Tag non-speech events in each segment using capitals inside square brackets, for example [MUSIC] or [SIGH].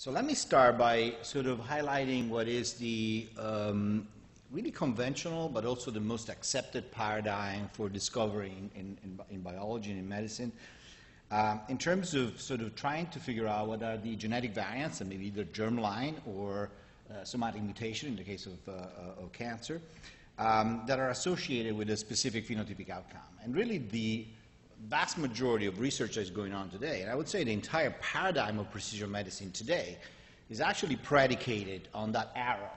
So let me start by sort of highlighting what is the um, really conventional but also the most accepted paradigm for discovery in, in, in, biology and in medicine. Um, in terms of sort of trying to figure out what are the genetic variants, and maybe either germline or uh, somatic mutation in the case of, uh, of cancer, um, that are associated with a specific phenotypic outcome. And really the vast majority of research that is going on today, and I would say the entire paradigm of precision medicine today, is actually predicated on that arrow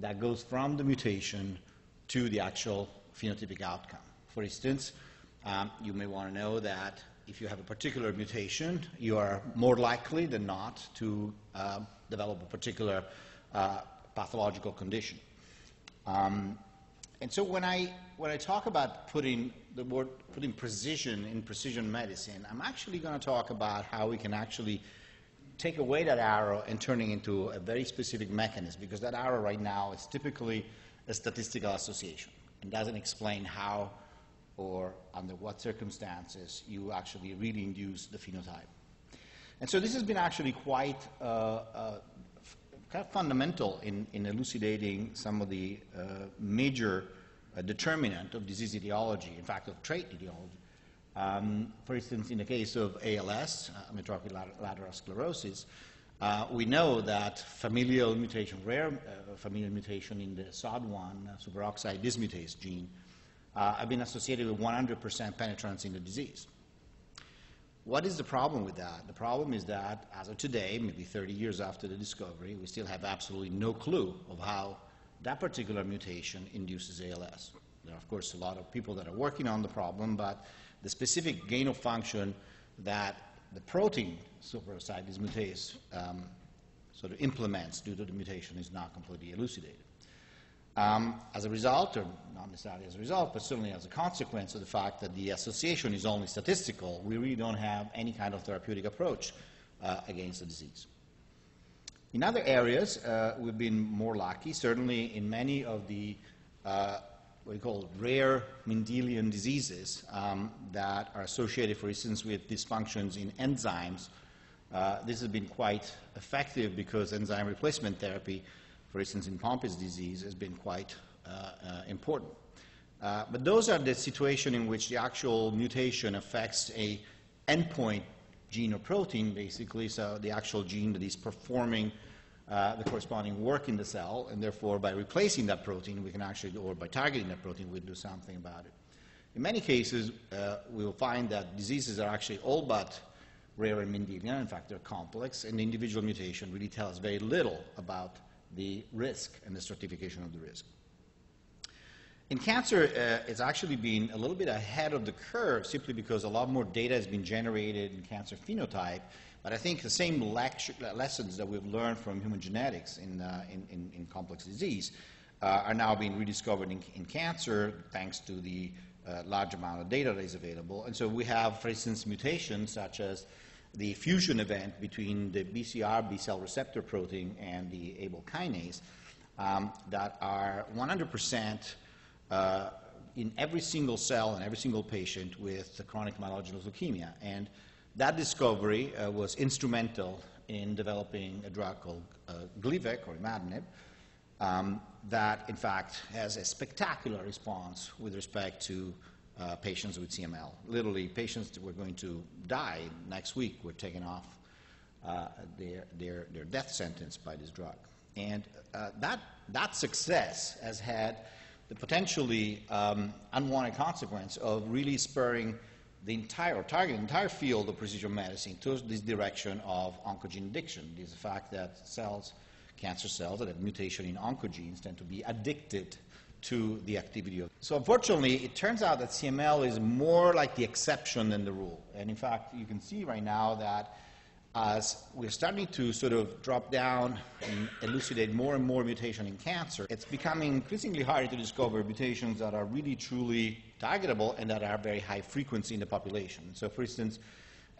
that goes from the mutation to the actual phenotypic outcome. For instance, um, you may want to know that if you have a particular mutation, you are more likely than not to uh, develop a particular uh, pathological condition. Um, and so when I, when I talk about putting the word, putting precision in precision medicine, I'm actually going to talk about how we can actually take away that arrow and turn it into a very specific mechanism because that arrow right now is typically a statistical association and doesn't explain how or under what circumstances you actually really induce the phenotype. And so this has been actually quite uh, uh, kind of fundamental in, in elucidating some of the uh, major uh, determinant of disease etiology, in fact, of trait etiology. Um, for instance, in the case of ALS, uh, amyotrophic lateral sclerosis, uh, we know that familial mutation, rare uh, familial mutation in the SOD1 uh, superoxide dismutase gene, uh, have been associated with 100% penetrance in the disease. What is the problem with that? The problem is that as of today, maybe 30 years after the discovery, we still have absolutely no clue of how that particular mutation induces ALS. There are, of course, a lot of people that are working on the problem, but the specific gain of function that the protein superoxide dismutase um, sort of implements due to the mutation is not completely elucidated. Um, as a result, or not necessarily as a result, but certainly as a consequence of the fact that the association is only statistical, we really don't have any kind of therapeutic approach uh, against the disease. In other areas, uh, we've been more lucky. Certainly in many of the uh, what we call rare Mendelian diseases um, that are associated, for instance, with dysfunctions in enzymes, uh, this has been quite effective because enzyme replacement therapy, for instance, in Pompe's disease, has been quite uh, uh, important. Uh, but those are the situations in which the actual mutation affects a endpoint gene or protein, basically, so the actual gene that is performing uh, the corresponding work in the cell, and therefore by replacing that protein, we can actually, or by targeting that protein, we do something about it. In many cases, uh, we will find that diseases are actually all but rare and Mendelian. In fact, they're complex, and the individual mutation really tells very little about the risk and the stratification of the risk. In cancer, uh, it's actually been a little bit ahead of the curve simply because a lot more data has been generated in cancer phenotype. But I think the same lecture, lessons that we've learned from human genetics in, uh, in, in, in, complex disease uh, are now being rediscovered in, in cancer thanks to the uh, large amount of data that is available. And so we have, for instance, mutations such as the fusion event between the BCR B cell receptor protein and the ABL kinase um, that are 100 percent uh, in every single cell and every single patient with chronic myelogenous leukemia. And that discovery uh, was instrumental in developing a drug called uh, Gleevec or imatinib um, that, in fact, has a spectacular response with respect to uh, patients with CML. Literally, patients that were going to die next week were taken off uh, their, their, their death sentence by this drug. And uh, that, that success has had the potentially um, unwanted consequence of really spurring the entire, or targeting the entire field of precision medicine towards this direction of oncogene addiction. This is the fact that cells, cancer cells that have mutation in oncogenes tend to be addicted to the activity of. So unfortunately, it turns out that CML is more like the exception than the rule. And in fact, you can see right now that as we're starting to sort of drop down and elucidate more and more mutation in cancer, it's becoming increasingly harder to discover mutations that are really truly targetable and that are very high frequency in the population. So for instance,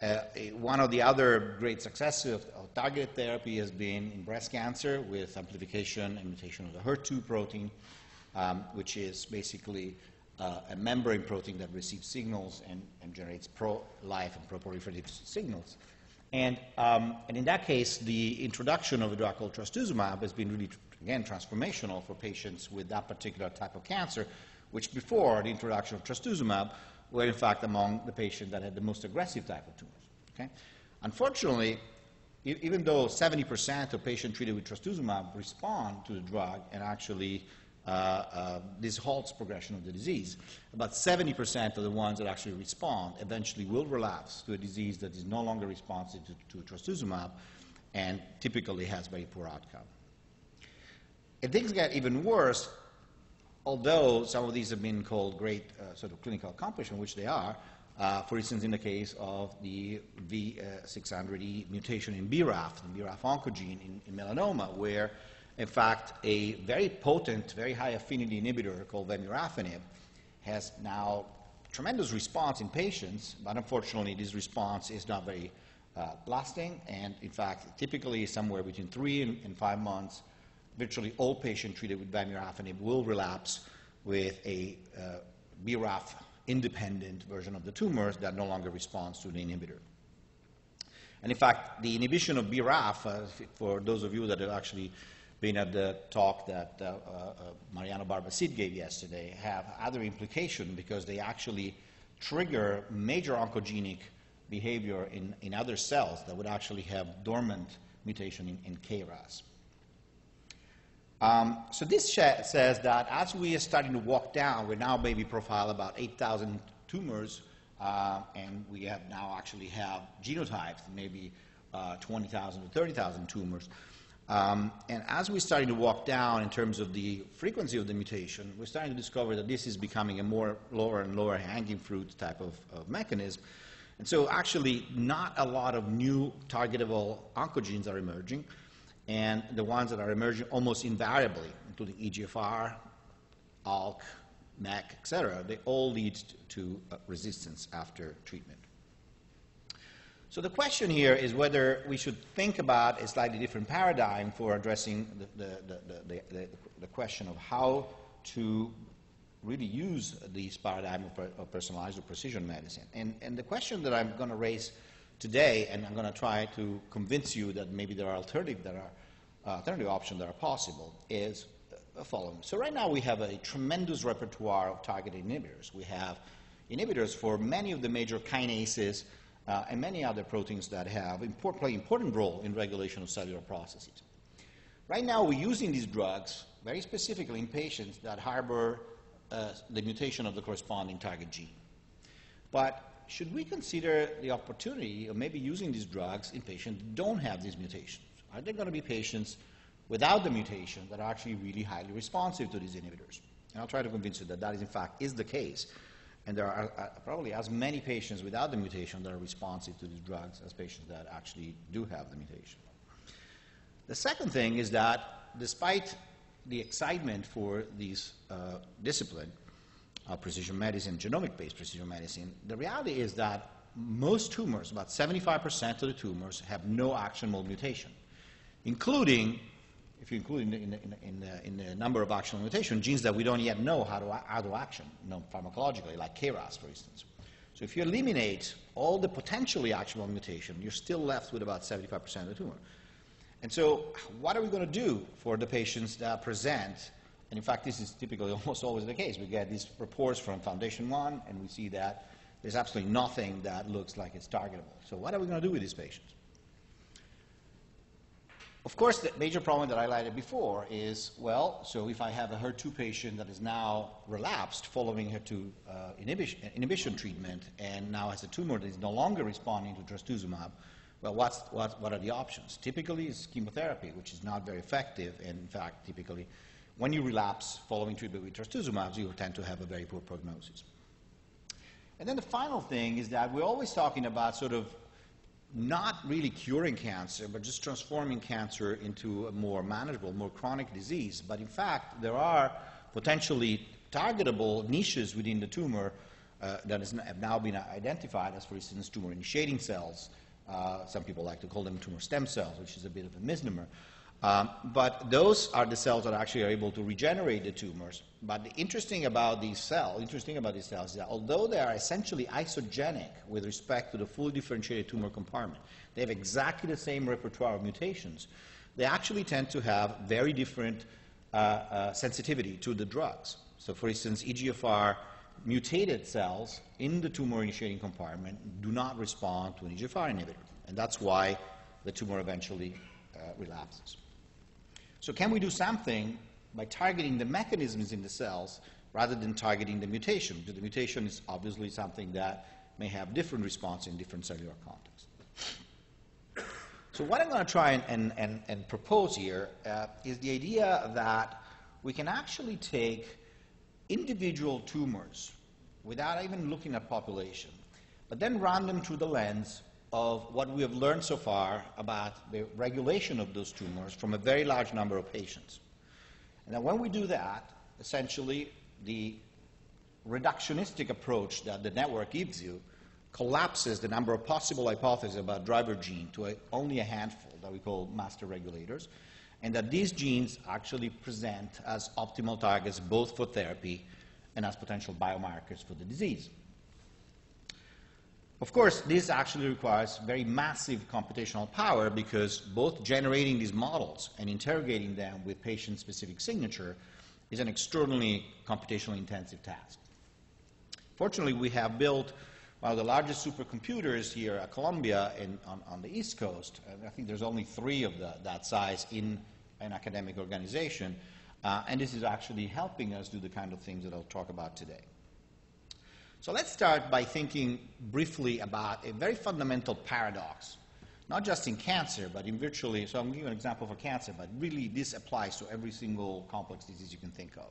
uh, one of the other great successes of, of, targeted therapy has been in breast cancer with amplification and mutation of the HER2 protein, um, which is basically uh, a membrane protein that receives signals and, and generates pro-life and pro-proliferative signals. And, um, and in that case, the introduction of a drug called trastuzumab has been really, again, transformational for patients with that particular type of cancer, which before the introduction of trastuzumab were in fact among the patients that had the most aggressive type of tumors. Okay? Unfortunately, even though 70% of patients treated with trastuzumab respond to the drug and actually this halts progression of the disease, about 70% of the ones that actually respond eventually will relapse to a disease that is no longer responsive to, to trastuzumab and typically has very poor outcome. And things get even worse although some of these have been called great uh, sort of clinical accomplishment, which they are, uh, for instance, in the case of the V600E mutation in BRAF, the BRAF oncogene in, in, melanoma, where, in fact, a very potent, very high affinity inhibitor called vemurafenib has now tremendous response in patients, but unfortunately, this response is not very uh, lasting, and in fact, typically somewhere between three and, and five months virtually all patients treated with vemurafenib will relapse with a uh, BRAF independent version of the tumors that no longer responds to the inhibitor. And in fact, the inhibition of BRAF, uh, for those of you that have actually been at the talk that uh, uh, uh Mariano Barbacid gave yesterday, have other implications because they actually trigger major oncogenic behavior in, in other cells that would actually have dormant mutation in, in KRAS. Um, so this says that as we are starting to walk down, we now maybe profile about 8,000 tumors, uh, and we have now actually have genotypes, maybe uh, 20,000 to 30,000 tumors. Um, and as we're starting to walk down in terms of the frequency of the mutation, we're starting to discover that this is becoming a more lower and lower hanging fruit type of, of mechanism. And so actually not a lot of new targetable oncogenes are emerging and the ones that are emerging almost invariably, including EGFR, ALK, MEK, et cetera, they all lead to uh, resistance after treatment. So the question here is whether we should think about a slightly different paradigm for addressing the, the, the, the question of how to really use this paradigm of, of, personalized or precision medicine. And, and the question that I'm going to raise today, and I'm going to try to convince you that maybe there are alternatives that are uh, alternative options that are possible, is the following. So right now we have a tremendous repertoire of targeted inhibitors. We have inhibitors for many of the major kinases uh, and many other proteins that have import, play important role in regulation of cellular processes. Right now we're using these drugs very specifically in patients that harbor uh, the mutation of the corresponding target gene. But should we consider the opportunity of maybe using these drugs in patients that don't have these mutations? Are there going to be patients without the mutation that are actually really highly responsive to these inhibitors? And I'll try to convince you that that is in fact is the case. And there are uh, probably as many patients without the mutation that are responsive to these drugs as patients that actually do have the mutation. The second thing is that despite the excitement for these uh, discipline, uh, precision medicine, genomic-based precision medicine, the reality is that most tumors, about 75% of the tumors, have no actionable mutation, including, if you include in the, in in in the number of actionable mutation, genes that we don't yet know how to, how to action, pharmacologically, like KRAS, for instance. So if you eliminate all the potentially actionable mutation, you're still left with about 75% of the tumor. And so what are we going to do for the patients that present and in fact, this is typically [LAUGHS] almost always the case. We get these reports from Foundation One, and we see that there's absolutely nothing that looks like it's targetable. So what are we going to do with these patients? Of course, the major problem that I highlighted before is, well, so if I have a HER2 patient that is now relapsed following HER2 uh, inhibition, inhibition, treatment and now has a tumor that is no longer responding to trastuzumab, well, what's, what, what are the options? Typically, it's chemotherapy, which is not very effective, and in fact, typically when you relapse following treatment with trastuzumab, you tend to have a very poor prognosis. And then the final thing is that we're always talking about sort of not really curing cancer, but just transforming cancer into a more manageable, more chronic disease. But in fact, there are potentially targetable niches within the tumor uh, have now been identified as, for instance, tumor initiating cells. Uh, some people like to call them tumor stem cells, which is a bit of a misnomer. Um, but those are the cells that actually are able to regenerate the tumors. But the interesting about these cells, interesting about these cells is that although they are essentially isogenic with respect to the fully differentiated tumor compartment, they have exactly the same repertoire of mutations. They actually tend to have very different uh, uh, sensitivity to the drugs. So, for instance, EGFR mutated cells in the tumor initiating compartment do not respond to an EGFR inhibitor. And that's why the tumor eventually uh, relapses. So can we do something by targeting the mechanisms in the cells rather than targeting the mutation? Because the mutation is obviously something that may have different response in different cellular contexts. So what I'm going to try and, and, and, and propose here uh, is the idea that we can actually take individual tumors without even looking at population, but then run them through the lens of what we have learned so far about the regulation of those tumors from a very large number of patients. And then when we do that, essentially the reductionistic approach that the network gives you collapses the number of possible hypotheses about driver gene to a, only a handful that we call master regulators, and that these genes actually present as optimal targets both for therapy and as potential biomarkers for the disease. Of course, this actually requires very massive computational power because both generating these models and interrogating them with patient-specific signature is an extraordinarily computationally intensive task. Fortunately, we have built one of the largest supercomputers here at Columbia in, on, on, the East Coast. And I think there's only three of the, that size in an academic organization. Uh, and this is actually helping us do the kind of things that I'll talk about today. So let's start by thinking briefly about a very fundamental paradox, not just in cancer, but in virtually, so I'm giving an example for cancer, but really this applies to every single complex disease you can think of.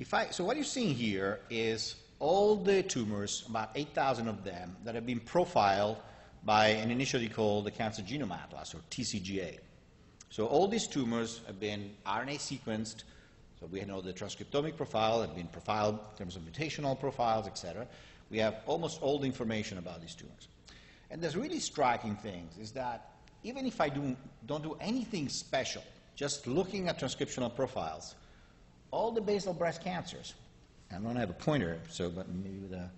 If I, so what you're seeing here is all the tumors, about 8,000 of them, that have been profiled by an initiative called the Cancer Genome Atlas, or TCGA. So all these tumors have been RNA sequenced, so we know the transcriptomic profile has been profiled in terms of mutational profiles, et cetera. We have almost all the information about these tumors. And there's really striking things is that even if I do, don't do anything special, just looking at transcriptional profiles, all the basal breast cancers, I don't have a pointer, so but maybe with a,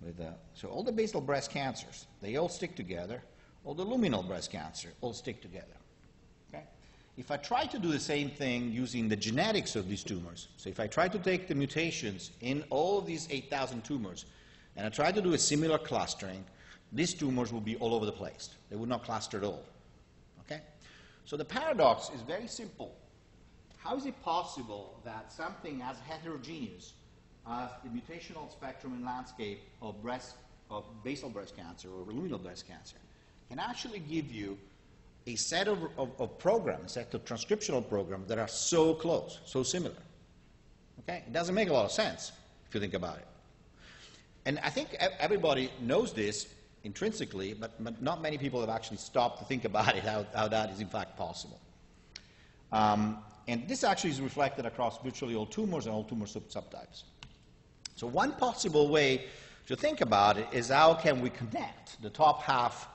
with a, so all the basal breast cancers, they all stick together. All the luminal breast cancer all stick together. If I try to do the same thing using the genetics of these tumors, so if I try to take the mutations in all of these 8,000 tumors, and I try to do a similar clustering, these tumors will be all over the place. They would not cluster at all. Okay? So the paradox is very simple. How is it possible that something as heterogeneous as the mutational spectrum and landscape of breast, of basal breast cancer or luminal breast cancer, can actually give you a set of, of, of, programs, a set of transcriptional programs that are so close, so similar. Okay? It doesn't make a lot of sense if you think about it. And I think everybody knows this intrinsically, but, but not many people have actually stopped to think about [LAUGHS] it, how, how that is in fact possible. Um, and this actually is reflected across virtually all tumors and all tumor sub subtypes. So one possible way to think about it is how can we connect the top half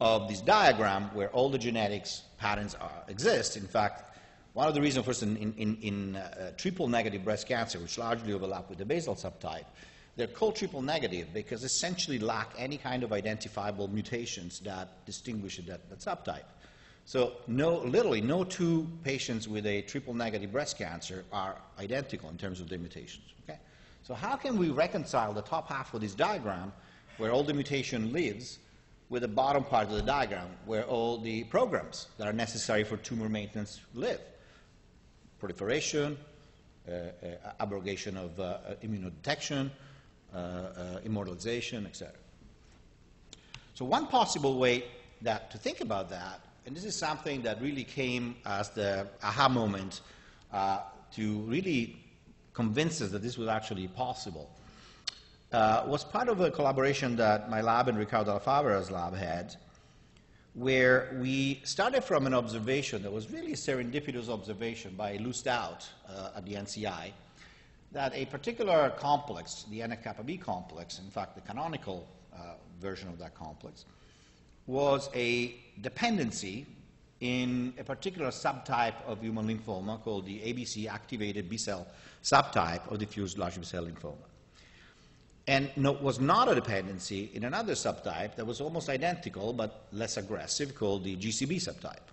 of this diagram where all the genetics patterns are, exist. In fact, one of the reasons, first, in, in, in uh, triple negative breast cancer, which largely overlap with the basal subtype, they're called triple negative because essentially lack any kind of identifiable mutations that distinguish that, that subtype. So no, literally no two patients with a triple negative breast cancer are identical in terms of their mutations. Okay? So how can we reconcile the top half of this diagram where all the mutation lives with the bottom part of the diagram where all the programs that are necessary for tumor maintenance live. Proliferation, uh, uh, abrogation of uh, immunodetection, uh, uh, immortalization, etc. So one possible way that, to think about that, and this is something that really came as the aha moment uh, to really convince us that this was actually possible, uh, was part of a collaboration that my lab and Ricardo Dalla-Favera's lab had, where we started from an observation that was really a serendipitous observation by Lou Staudt uh, at the NCI, that a particular complex, the NF-kappa B complex, in fact the canonical uh, version of that complex, was a dependency in a particular subtype of human lymphoma called the ABC activated B cell subtype of diffuse large B cell lymphoma. And no, was not a dependency in another subtype that was almost identical but less aggressive called the GCB subtype.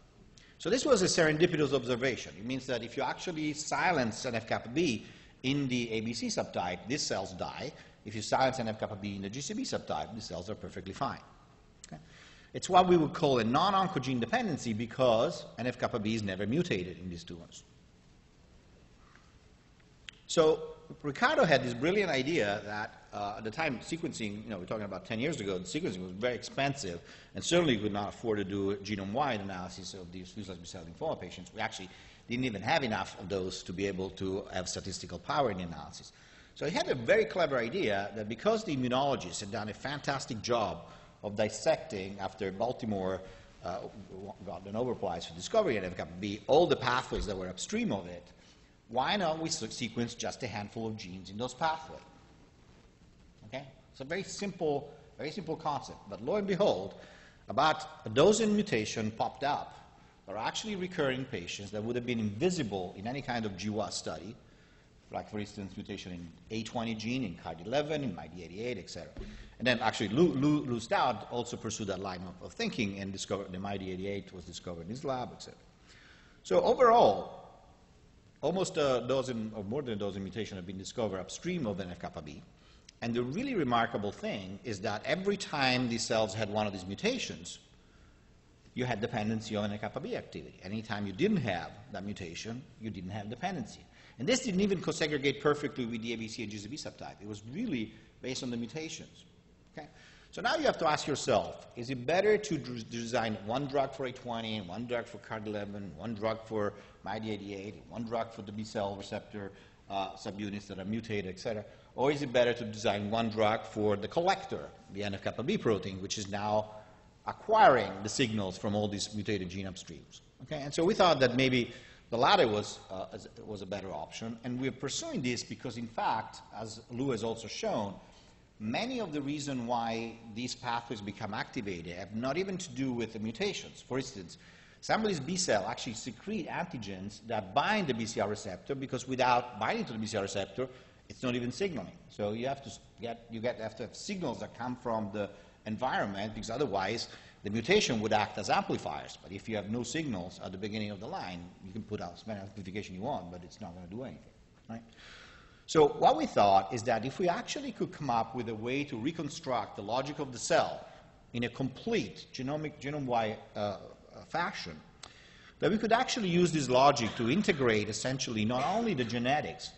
So this was a serendipitous observation. It means that if you actually silence NF-kappa B in the ABC subtype, these cells die. If you silence NF-kappa B in the GCB subtype, the cells are perfectly fine. Okay? It's what we would call a non-oncogene dependency because NF-kappa B is never mutated in these tumors. So Ricardo had this brilliant idea that uh, at the time sequencing, you know, we're talking about 10 years ago, sequencing was very expensive and certainly could not afford to do genome-wide analysis of these diffuse large B-cell lymphoma patients. We actually didn't even have enough of those to be able to have statistical power in the analysis. So he had a very clever idea that because the immunologists had done a fantastic job of dissecting after Baltimore uh, got the Nobel Prize for discovering NF-kappa all the pathways that were upstream of it, why not we sequence just a handful of genes in those pathways? Okay? It's a very simple, very simple concept. But lo and behold, about a dozen mutations popped up that are actually recurring patients that would have been invisible in any kind of GWAS study, like, for instance, mutation in A20 gene, in CARD11, in MYD88, etc. And then actually Lou, Lou Staudt also pursued that line of, of thinking and discovered the MYD88 was discovered in his lab, etc. So overall, almost a dozen or more than a dozen mutations have been discovered upstream of NF-kappa B. And the really remarkable thing is that every time these cells had one of these mutations, you had dependency on NF-kappa B activity. Anytime you didn't have that mutation, you didn't have dependency. And this didn't even co-segregate perfectly with the ABC and GCB subtype. It was really based on the mutations. Okay? So now you have to ask yourself, is it better to design one drug for A20, one drug for CARD11, one drug for MYD88, one drug for the B cell receptor uh, subunits that are mutated, et cetera? Or is it better to design one drug for the collector, the NF-kappa B protein, which is now acquiring the signals from all these mutated gene upstreams? Okay, and so we thought that maybe the latter was, uh, was a better option, and we're pursuing this because, in fact, as Lou has also shown, many of the reasons why these pathways become activated have not even to do with the mutations. For instance, somebody's B cell actually secrete antigens that bind the BCR receptor because without binding to the BCR receptor, it's not even signaling. So you have to get, you get, have to have signals that come from the environment because otherwise the mutation would act as amplifiers. But if you have no signals at the beginning of the line, you can put out as many amplification you want, but it's not going to do anything. Right? So what we thought is that if we actually could come up with a way to reconstruct the logic of the cell in a complete genomic, genome-wide uh fashion, that we could actually use this logic to integrate essentially not only the genetics,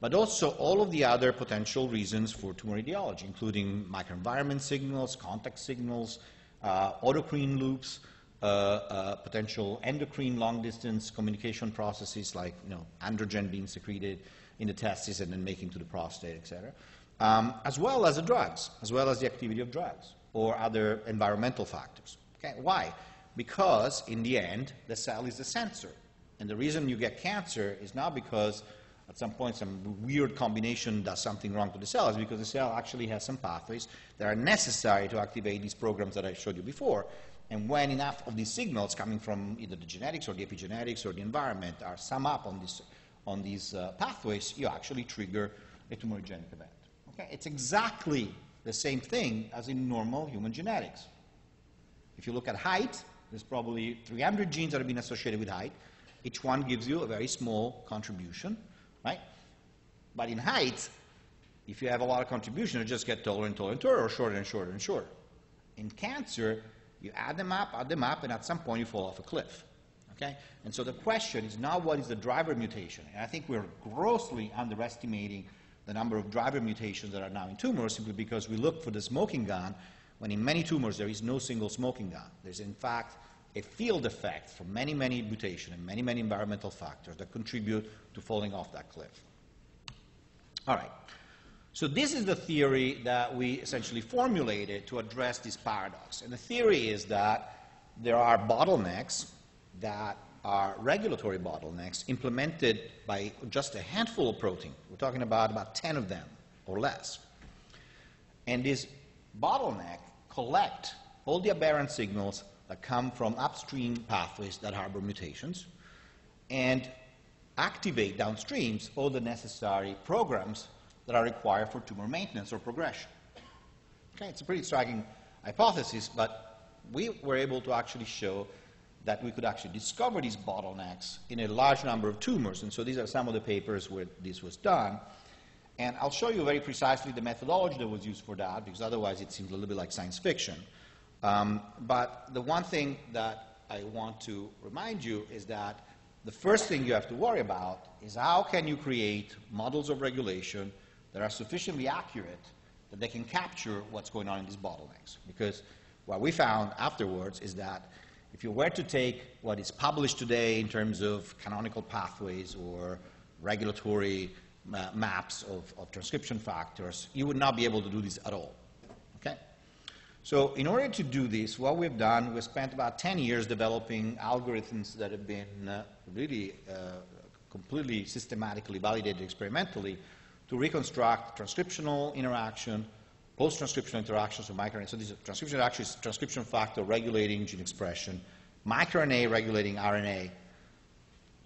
but also all of the other potential reasons for tumor etiology, including microenvironment signals, contact signals, uh, autocrine loops, uh, uh, potential endocrine long-distance communication processes like you know, androgen being secreted in the testes and then making to the prostate, etc., um, as well as the drugs, as well as the activity of drugs or other environmental factors. Okay? Why? Because in the end, the cell is the sensor. And the reason you get cancer is not because at some point some weird combination does something wrong to the cell is because the cell actually has some pathways that are necessary to activate these programs that I showed you before. And when enough of these signals coming from either the genetics or the epigenetics or the environment are sum up on, this, on these uh, pathways, you actually trigger a tumorigenic event. Okay? It's exactly the same thing as in normal human genetics. If you look at height, there's probably 300 genes that have been associated with height. Each one gives you a very small contribution right? But in height, if you have a lot of contribution, you just get taller and taller and taller, or shorter and shorter and shorter. In cancer, you add them up, add them up, and at some point you fall off a cliff. Okay? And so the question is not what is the driver mutation. And I think we're grossly underestimating the number of driver mutations that are now in tumors simply because we look for the smoking gun when in many tumors there is no single smoking gun. There's in fact a field effect from many, many mutations and many, many environmental factors that contribute to falling off that cliff. All right. So this is the theory that we essentially formulated to address this paradox. And the theory is that there are bottlenecks that are regulatory bottlenecks implemented by just a handful of proteins. We're talking about about 10 of them or less. And this bottleneck collect all the aberrant signals that come from upstream pathways that harbor mutations and activate downstreams all the necessary programs that are required for tumor maintenance or progression. Okay, it's a pretty striking hypothesis, but we were able to actually show that we could actually discover these bottlenecks in a large number of tumors. And so these are some of the papers where this was done. And I'll show you very precisely the methodology that was used for that, because otherwise it seems a little bit like science fiction. Um, but the one thing that I want to remind you is that the first thing you have to worry about is how can you create models of regulation that are sufficiently accurate that they can capture what's going on in these bottlenecks. Because what we found afterwards is that if you were to take what is published today in terms of canonical pathways or regulatory uh, maps of, of, transcription factors, you would not be able to do this at all. Okay? So in order to do this, what we've done, we've spent about 10 years developing algorithms that have been uh, really uh, completely systematically validated experimentally to reconstruct transcriptional interaction, post-transcriptional interactions with microRNA. So this transcription actually is transcription factor regulating gene expression, microRNA regulating RNA,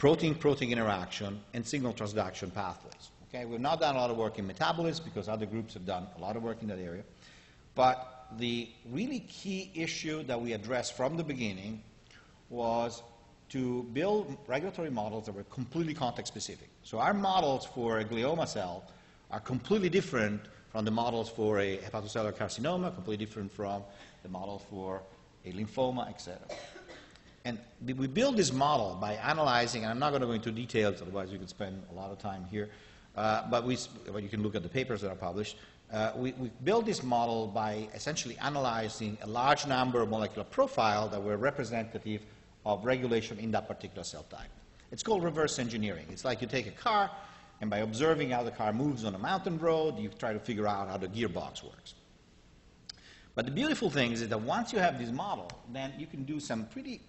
protein-protein interaction, and signal transduction pathways. Okay, we've not done a lot of work in metabolism because other groups have done a lot of work in that area. But the really key issue that we addressed from the beginning was to build regulatory models that were completely context specific. So our models for a glioma cell are completely different from the models for a hepatocellular carcinoma, completely different from the model for a lymphoma, etc. And we build this model by analyzing, and I'm not going to go into details, otherwise we could spend a lot of time here, uh, but we, well, you can look at the papers that are published. Uh, we, we built this model by essentially analyzing a large number of molecular profiles that were representative of regulation in that particular cell type. It's called reverse engineering. It's like you take a car, and by observing how the car moves on a mountain road, you try to figure out how the gearbox works. But the beautiful thing is that once you have this model, then you can do some pretty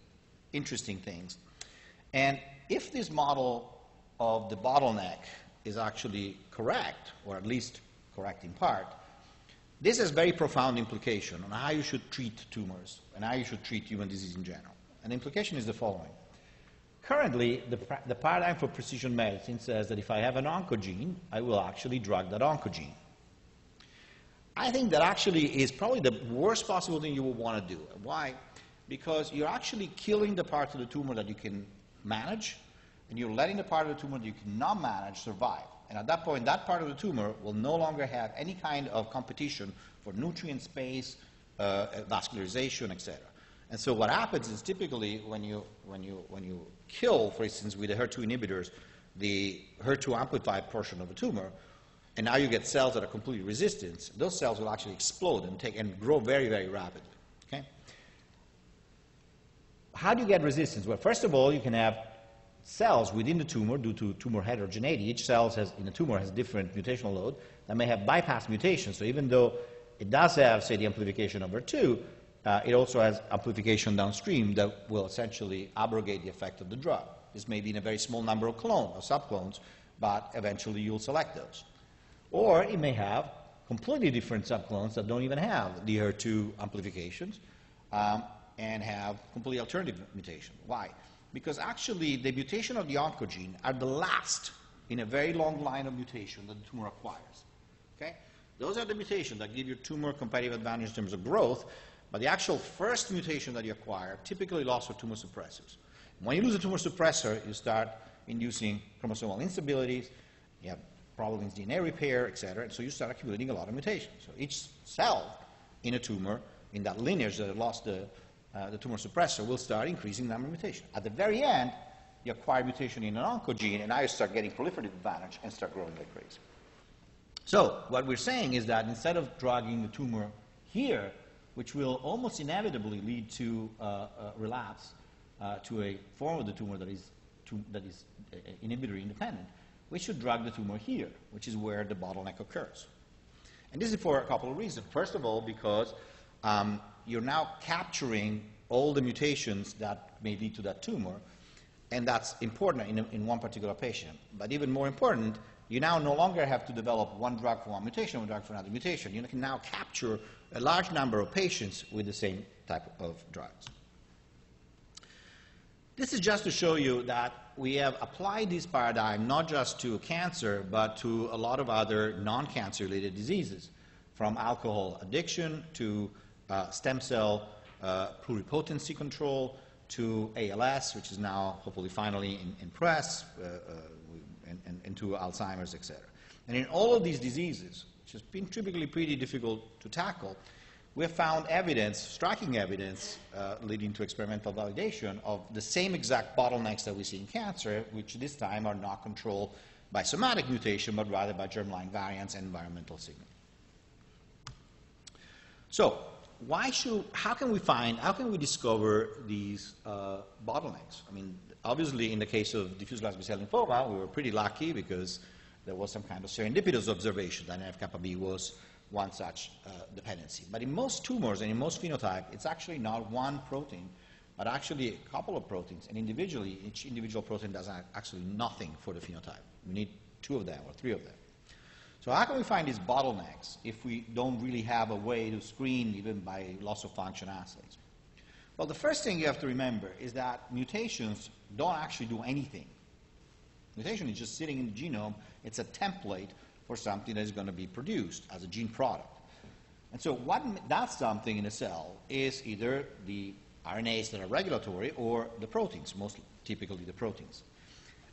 interesting things. And if this model of the bottleneck is actually correct, or at least correct in part, this has very profound implication on how you should treat tumors and how you should treat human disease in general. And the implication is the following. Currently, the, the, paradigm for precision medicine says that if I have an oncogene, I will actually drug that oncogene. I think that actually is probably the worst possible thing you would want to do. Why? Because you're actually killing the parts of the tumor that you can manage, and you're letting the part of the tumor that you cannot manage survive. And at that point, that part of the tumor will no longer have any kind of competition for nutrient space, uh, vascularization, etc. And so what happens is typically when you, when you, when you kill, for instance, with the HER2 inhibitors, the HER2 amplified portion of the tumor, and now you get cells that are completely resistant, those cells will actually explode and, take, and grow very, very rapidly. How do you get resistance? Well, first of all, you can have cells within the tumor due to tumor heterogeneity. Each cell has, in a tumor has different mutational load that may have bypass mutations. So even though it does have, say, the amplification of HER2, uh, it also has amplification downstream that will essentially abrogate the effect of the drug. This may be in a very small number of clones or subclones, but eventually you'll select those. Or it may have completely different subclones that don't even have the HER2 amplifications um, and have completely alternative mutation. Why? Because actually the mutation of the oncogene are the last in a very long line of mutation that the tumor acquires. Okay? Those are the mutations that give your tumor competitive advantage in terms of growth, but the actual first mutation that you acquire typically loss of tumor suppressors. When you lose a tumor suppressor, you start inducing chromosomal instabilities, you have problems in DNA repair, et cetera, and so you start accumulating a lot of mutations. So each cell in a tumor, in that lineage that lost the, uh, the tumor suppressor, will start increasing number of mutations. At the very end, you acquire mutation in an oncogene, and now you start getting proliferative advantage and start growing like crazy. So what we're saying is that instead of drugging the tumor here, which will almost inevitably lead to uh, uh, relapse uh, to a form of the tumor that is, to, that is uh, inhibitor independent, we should drug the tumor here, which is where the bottleneck occurs. And this is for a couple of reasons. First of all, because um, you're now capturing all the mutations that may lead to that tumor, and that's important in, in one particular patient. But even more important, you now no longer have to develop one drug for one mutation, one drug for another mutation. You can now capture a large number of patients with the same type of drugs. This is just to show you that we have applied this paradigm not just to cancer, but to a lot of other non-cancer related diseases, from alcohol addiction to uh, stem cell uh, pluripotency control to ALS, which is now hopefully finally in, in press, uh, uh and, and, and, to Alzheimer's, etc. And in all of these diseases, which has been typically pretty difficult to tackle, we have found evidence, striking evidence, uh, leading to experimental validation of the same exact bottlenecks that we see in cancer, which this time are not controlled by somatic mutation, but rather by germline variants and environmental signaling. So, why should, how can we find, how can we discover these uh, bottlenecks? I mean, obviously, in the case of diffuse large B-cell lymphoma, we were pretty lucky because there was some kind of serendipitous observation that NF-kappa B was one such uh, dependency. But in most tumors and in most phenotypes, it's actually not one protein, but actually a couple of proteins. And individually, each individual protein does actually nothing for the phenotype. We need two of them or three of them. So how can we find these bottlenecks if we don't really have a way to screen even by loss of function assays? Well, the first thing you have to remember is that mutations don't actually do anything. Mutation is just sitting in the genome. It's a template for something that is going to be produced as a gene product. And so what that's something in a cell is either the RNAs that are regulatory or the proteins, most typically the proteins.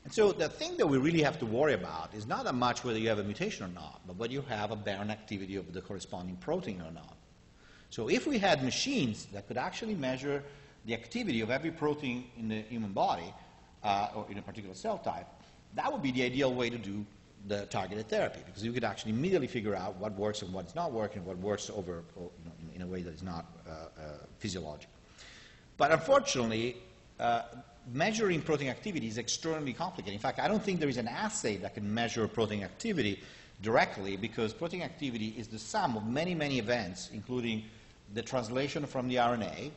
And so the thing that we really have to worry about is not that much whether you have a mutation or not, but whether you have a aberrant activity of the corresponding protein or not. So if we had machines that could actually measure the activity of every protein in the human body, uh, or in a particular cell type, that would be the ideal way to do the targeted therapy because you could actually immediately figure out what works and what's not working, what works over you know, in, a way that is not uh, uh, physiological. But unfortunately, uh, measuring protein activity is extremely complicated. In fact, I don't think there is an assay that can measure protein activity directly because protein activity is the sum of many, many events, including the translation from the RNA,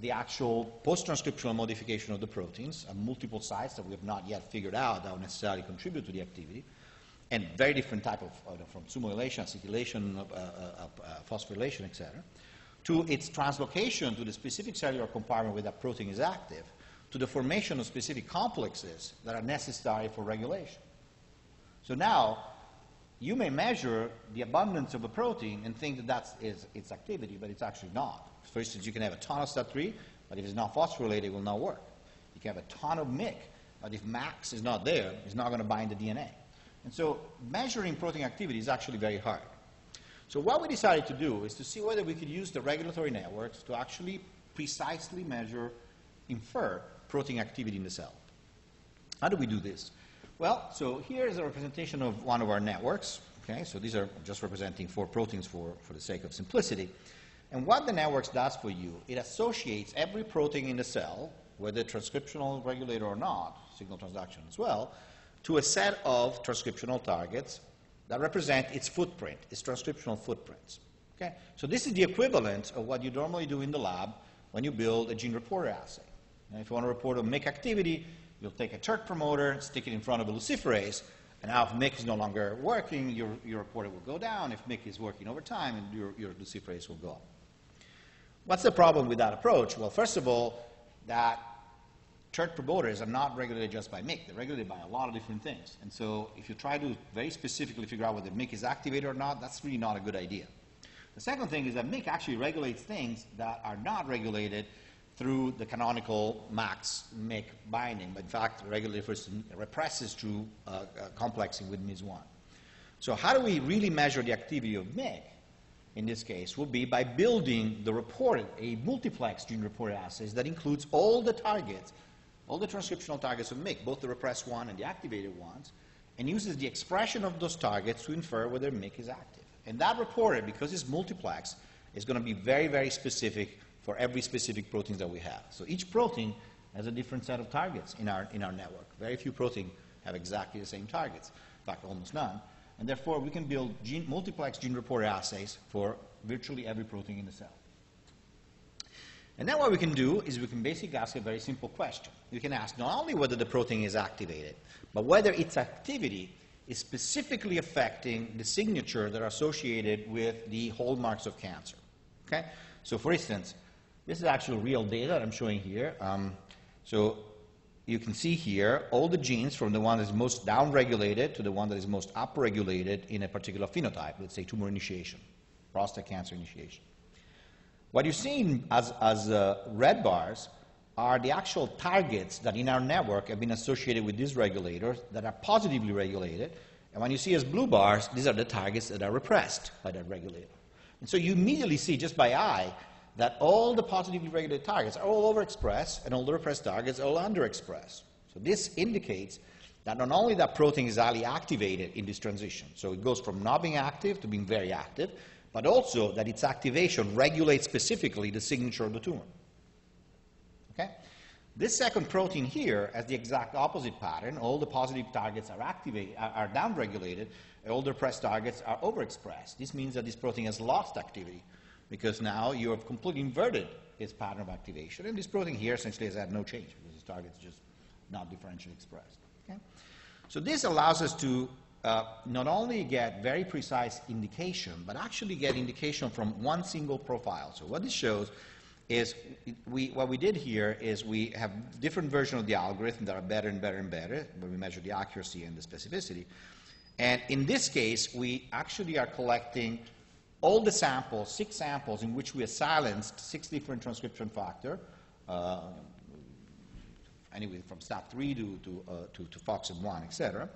the actual post-transcriptional modification of the proteins at multiple sites that we have not yet figured out that will necessarily contribute to the activity, and very different type of, uh, from SUMOylation, acetylation, uh, uh, uh, phosphorylation, etc., to its translocation to the specific cellular compartment where that protein is active, to the formation of specific complexes that are necessary for regulation. So now, you may measure the abundance of a protein and think that that's its activity, but it's actually not. For instance, you can have a ton of STAT3, but if it's not phosphorylated, it will not work. You can have a ton of MYC, but if MAX is not there, it's not going to bind the DNA. And so measuring protein activity is actually very hard. So what we decided to do is to see whether we could use the regulatory networks to actually precisely measure, infer protein activity in the cell. How do we do this? Well, so here is a representation of one of our networks. Okay, so these are just representing four proteins for, for the sake of simplicity. And what the networks does for you, it associates every protein in the cell, whether transcriptional regulator or not, signal transduction as well, to a set of transcriptional targets that represent its footprint, its transcriptional footprints. Okay? So this is the equivalent of what you normally do in the lab when you build a gene reporter assay. Now, if you want to report a MYC activity, you'll take a TERT promoter, stick it in front of a luciferase, and now if MYC is no longer working, your, your reporter will go down. If MYC is working over time, and your, your luciferase will go up. What's the problem with that approach? Well, first of all, that TERT promoters are not regulated just by MYC. They're regulated by a lot of different things. And so if you try to very specifically figure out whether MYC is activated or not, that's really not a good idea. The second thing is that MYC actually regulates things that are not regulated through the canonical max MYC binding, but in fact regulates, represses through uh, uh, complexing with MIZ1. So how do we really measure the activity of MYC? in this case, will be by building the reported, a multiplex gene reported assays that includes all the targets, all the transcriptional targets of MYC, both the repressed one and the activated ones, and uses the expression of those targets to infer whether MYC is active. And that reporter, because it's multiplex, is going to be very, very specific for every specific protein that we have. So each protein has a different set of targets in our, in our network. Very few proteins have exactly the same targets. In fact, almost none. And therefore, we can build gene, multiplex gene reporter assays for virtually every protein in the cell. And then what we can do is we can basically ask a very simple question. We can ask not only whether the protein is activated, but whether its activity is specifically affecting the signature that are associated with the hallmarks of cancer. Okay? So for instance, this is actual real data that I'm showing here. Um, So you can see here all the genes from the one that is most downregulated to the one that is most upregulated in a particular phenotype, let's say tumor initiation, prostate cancer initiation. What you're seeing as, as uh, red bars are the actual targets that in our network have been associated with these regulators that are positively regulated. And when you see as blue bars, these are the targets that are repressed by that regulator. And so you immediately see just by eye that all the positively regulated targets are all overexpressed and all the repressed targets are all underexpressed. So this indicates that not only that protein is highly activated in this transition, so it goes from not being active to being very active, but also that its activation regulates specifically the signature of the tumor. Okay? This second protein here has the exact opposite pattern. All the positive targets are, are downregulated, all the repressed targets are overexpressed. This means that this protein has lost activity because now you have completely inverted its pattern of activation. And this protein here essentially has had no change because its target is just not differentially expressed. Okay? So this allows us to uh, not only get very precise indication, but actually get indication from one single profile. So what this shows is we, what we did here is we have different versions of the algorithm that are better and better and better when we measure the accuracy and the specificity. And in this case, we actually are collecting all the samples, six samples in which we have silenced six different transcription factor, uh, anyway, from STAT3 to, to, uh, to, to FOXM1, etc.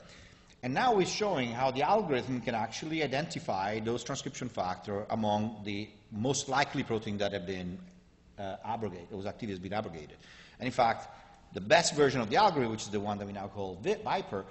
And now we're showing how the algorithm can actually identify those transcription factor among the most likely protein that have been uh, abrogated, those activity has been abrogated. And in fact, the best version of the algorithm, which is the one that we now call VIPER,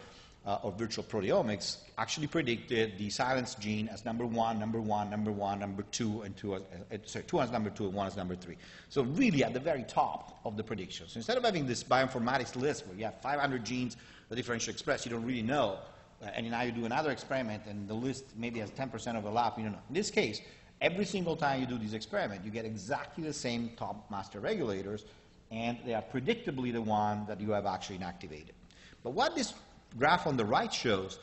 uh, of virtual proteomics actually predicted the silence gene as number one, number one, number one, number two, and two, uh, uh, sorry, two as number two and one as number three. So really at the very top of the predictions. So instead of having this bioinformatics list where you have 500 genes that differentially express, you don't really know, uh, and now you do another experiment and the list maybe has 10% overlap, you don't know. In this case, every single time you do this experiment, you get exactly the same top master regulators, and they are predictably the one that you have actually inactivated. But what this graph on the right shows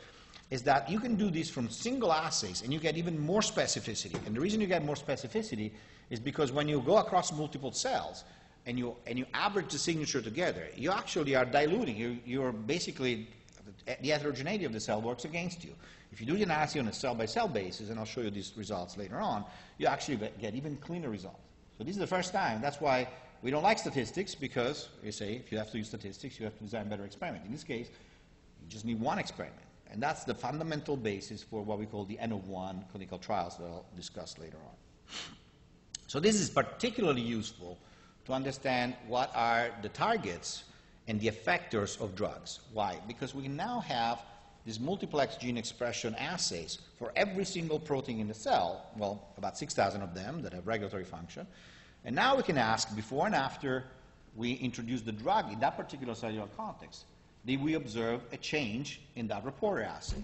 is that you can do this from single assays and you get even more specificity. And the reason you get more specificity is because when you go across multiple cells and you, and you average the signature together, you actually are diluting. You, you're basically, the heterogeneity of the cell works against you. If you do the analysis on a cell-by-cell basis, and I'll show you these results later on, you actually get even cleaner results. So this is the first time. That's why we don't like statistics because, you say, if you have to use statistics, you have to design better experiment. In this case, you just need one experiment. And that's the fundamental basis for what we call the N of 1 clinical trials that I'll discuss later on. So this is particularly useful to understand what are the targets and the effectors of drugs. Why? Because we now have these multiplex gene expression assays for every single protein in the cell, well, about 6,000 of them that have regulatory function. And now we can ask, before and after we introduce the drug in that particular cellular context, did we observe a change in that reporter assay?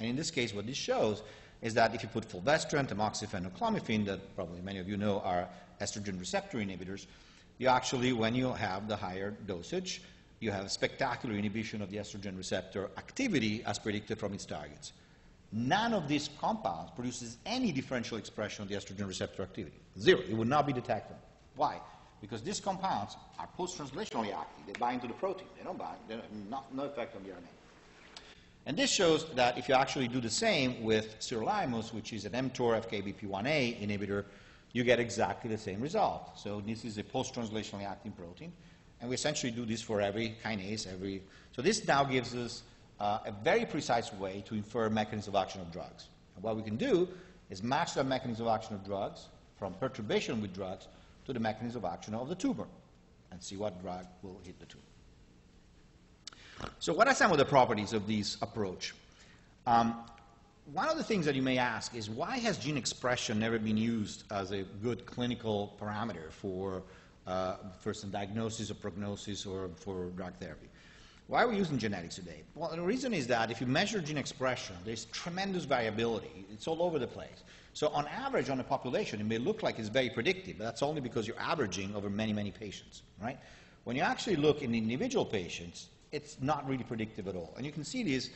And in this case, what this shows is that if you put fulvestrant, tamoxifen, or clomiphene, that probably many of you know are estrogen receptor inhibitors, you actually, when you have the higher dosage, you have spectacular inhibition of the estrogen receptor activity as predicted from its targets. None of these compounds produces any differential expression of the estrogen receptor activity. Zero. It would not be detected. Why? Because these compounds are post-translationally active. They bind to the protein. They don't bind. They not, no effect on the RNA. And this shows that if you actually do the same with sirolimus, which is an mTOR FKBP1A inhibitor, you get exactly the same result. So this is a post-translationally acting protein. And we essentially do this for every kinase, every... So this now gives us uh, a very precise way to infer mechanism of action of drugs. And what we can do is match that mechanism of action of drugs from perturbation with drugs to the mechanism of action of the tumor and see what drug will hit the tumor. So what are some of the properties of this approach? Um, one of the things that you may ask is why has gene expression never been used as a good clinical parameter for, uh, for some diagnosis or prognosis or for drug therapy? Why are we using genetics today? Well, the reason is that if you measure gene expression, there's tremendous variability. It's all over the place. So on average, on a population, it may look like it's very predictive, but that's only because you're averaging over many, many patients, right? When you actually look in individual patients, it's not really predictive at all. And you can see this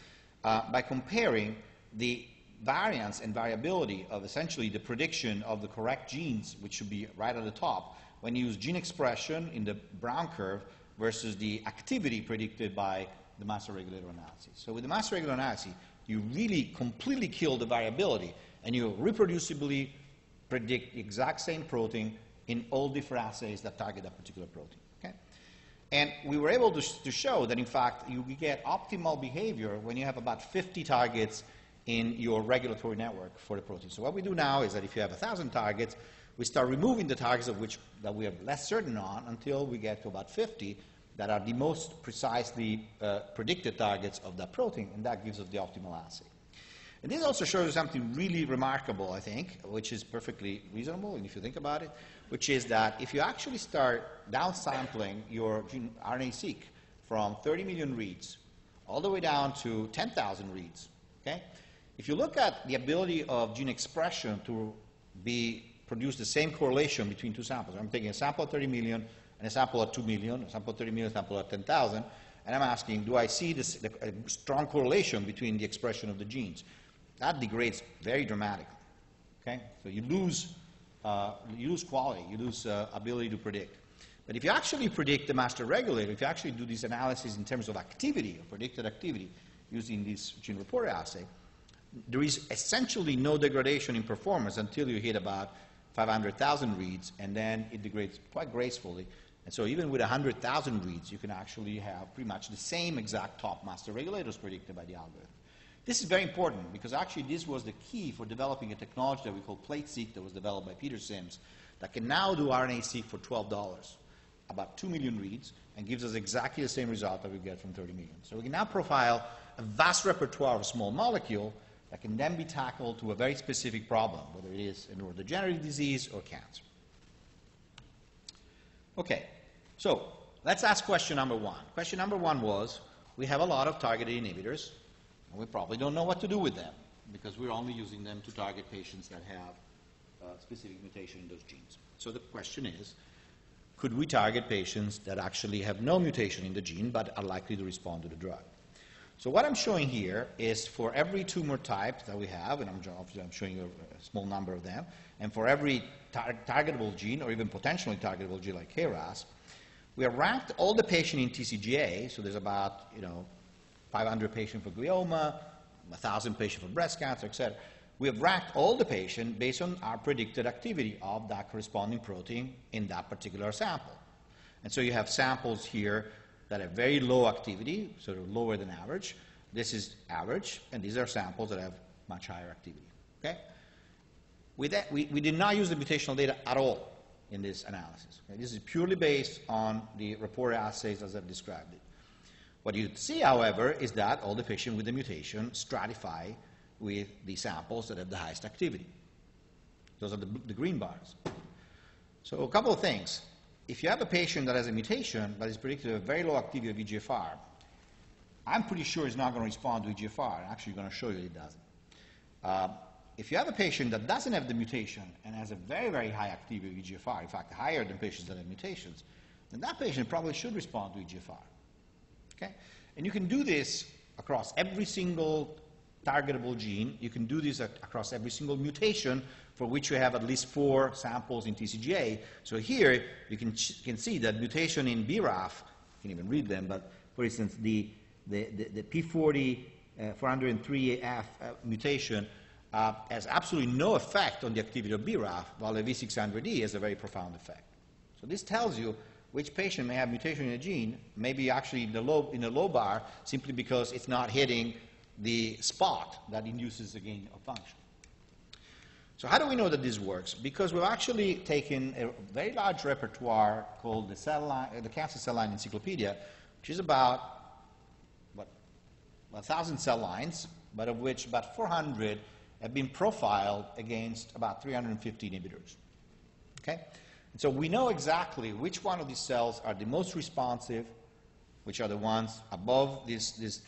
uh, by comparing the variance and variability of essentially the prediction of the correct genes, which should be right at the top, when you use gene expression in the brown curve versus the activity predicted by the master regulator analysis. So with the master regulator analysis, you really completely kill the variability and you reproducibly predict the exact same protein in all different assays that target that particular protein. Okay? And we were able to, to show that, in fact, you get optimal behavior when you have about 50 targets in your regulatory network for the protein. So what we do now is that if you have 1,000 targets, we start removing the targets of which that we are less certain on until we get to about 50 that are the most precisely uh, predicted targets of that protein, and that gives us the optimal assay. And this also shows something really remarkable, I think, which is perfectly reasonable, and if you think about it, which is that if you actually start downsampling your RNA-seq from 30 million reads all the way down to 10,000 reads, okay? If you look at the ability of gene expression to be produce the same correlation between two samples, I'm taking a sample of 30 million and a sample of 2 million, a sample of 30 million, a sample of 10,000, and I'm asking, do I see this, the, a strong correlation between the expression of the genes? That degrades very dramatically. Okay? So you lose, uh, you lose quality, you lose uh, ability to predict. But if you actually predict the master regulator, if you actually do this analysis in terms of activity, or predicted activity, using this gene reporter assay, there is essentially no degradation in performance until you hit about 500,000 reads, and then it degrades quite gracefully. And so even with 100,000 reads, you can actually have pretty much the same exact top master regulators predicted by the algorithm. This is very important because actually this was the key for developing a technology that we call PlateSeq that was developed by Peter Sims that can now do RNA-seq for $12, about 2 million reads, and gives us exactly the same result that we get from 30 million. So we can now profile a vast repertoire of small molecule that can then be tackled to a very specific problem, whether it is a neurodegenerative disease or cancer. Okay, so let's ask question number one. Question number one was, we have a lot of targeted inhibitors, and we probably don't know what to do with them because we're only using them to target patients that have a specific mutation in those genes. So the question is, could we target patients that actually have no mutation in the gene but are likely to respond to the drug? So what I'm showing here is for every tumor type that we have, and I'm, I'm showing you a small number of them, and for every tar targetable gene or even potentially targetable gene like KRAS, we have ranked all the patients in TCGA, so there's about, you know, 500 patients for glioma, 1,000 patients for breast cancer, etc. We have ranked all the patients based on our predicted activity of that corresponding protein in that particular sample. And so you have samples here that have very low activity, sort of lower than average. This is average, and these are samples that have much higher activity. Okay? We, that, we, we did not use the mutational data at all in this analysis. Okay? This is purely based on the reported assays as I've described it. What you see, however, is that all the patients with the mutation stratify with the samples that have the highest activity. Those are the, the green bars. So a couple of things. If you have a patient that has a mutation but is predicted to have very low activity of EGFR, I'm pretty sure it's not going to respond to EGFR. I'm actually going to show you it doesn't. Uh, if you have a patient that doesn't have the mutation and has a very, very high activity of EGFR, in fact, higher than patients that have mutations, then that patient probably should respond to EGFR. Okay? And you can do this across every single targetable gene. You can do this across every single mutation for which you have at least four samples in TCGA. So here you can, can see that mutation in BRAF, you can even read them, but for instance, the, the, the, the P40 uh, 403F uh, mutation uh, has absolutely no effect on the activity of BRAF, while the V600E has a very profound effect. So this tells you which patient may have mutation in a gene, maybe actually in the low, in the low bar, simply because it's not hitting the spot that induces the gain of function. So how do we know that this works? Because we've actually taken a very large repertoire called the, cell line, uh, the Cancer Cell Line Encyclopedia, which is about what, 1,000 cell lines, but of which about 400 have been profiled against about 350 inhibitors. Okay? And so we know exactly which one of these cells are the most responsive, which are the ones above this, this,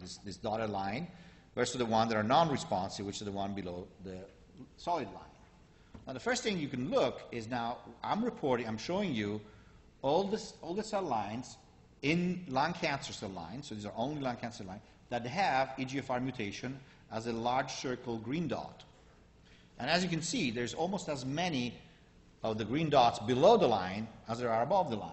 this, this dotted line, versus the ones that are non-responsive, which are the one below the solid line. Now, the first thing you can look is now I'm reporting, I'm showing you all, this, all the cell lines in lung cancer cell lines, so these are only lung cancer lines, that have EGFR mutation as a large circle green dot. And as you can see, there's almost as many of the green dots below the line as there are above the line.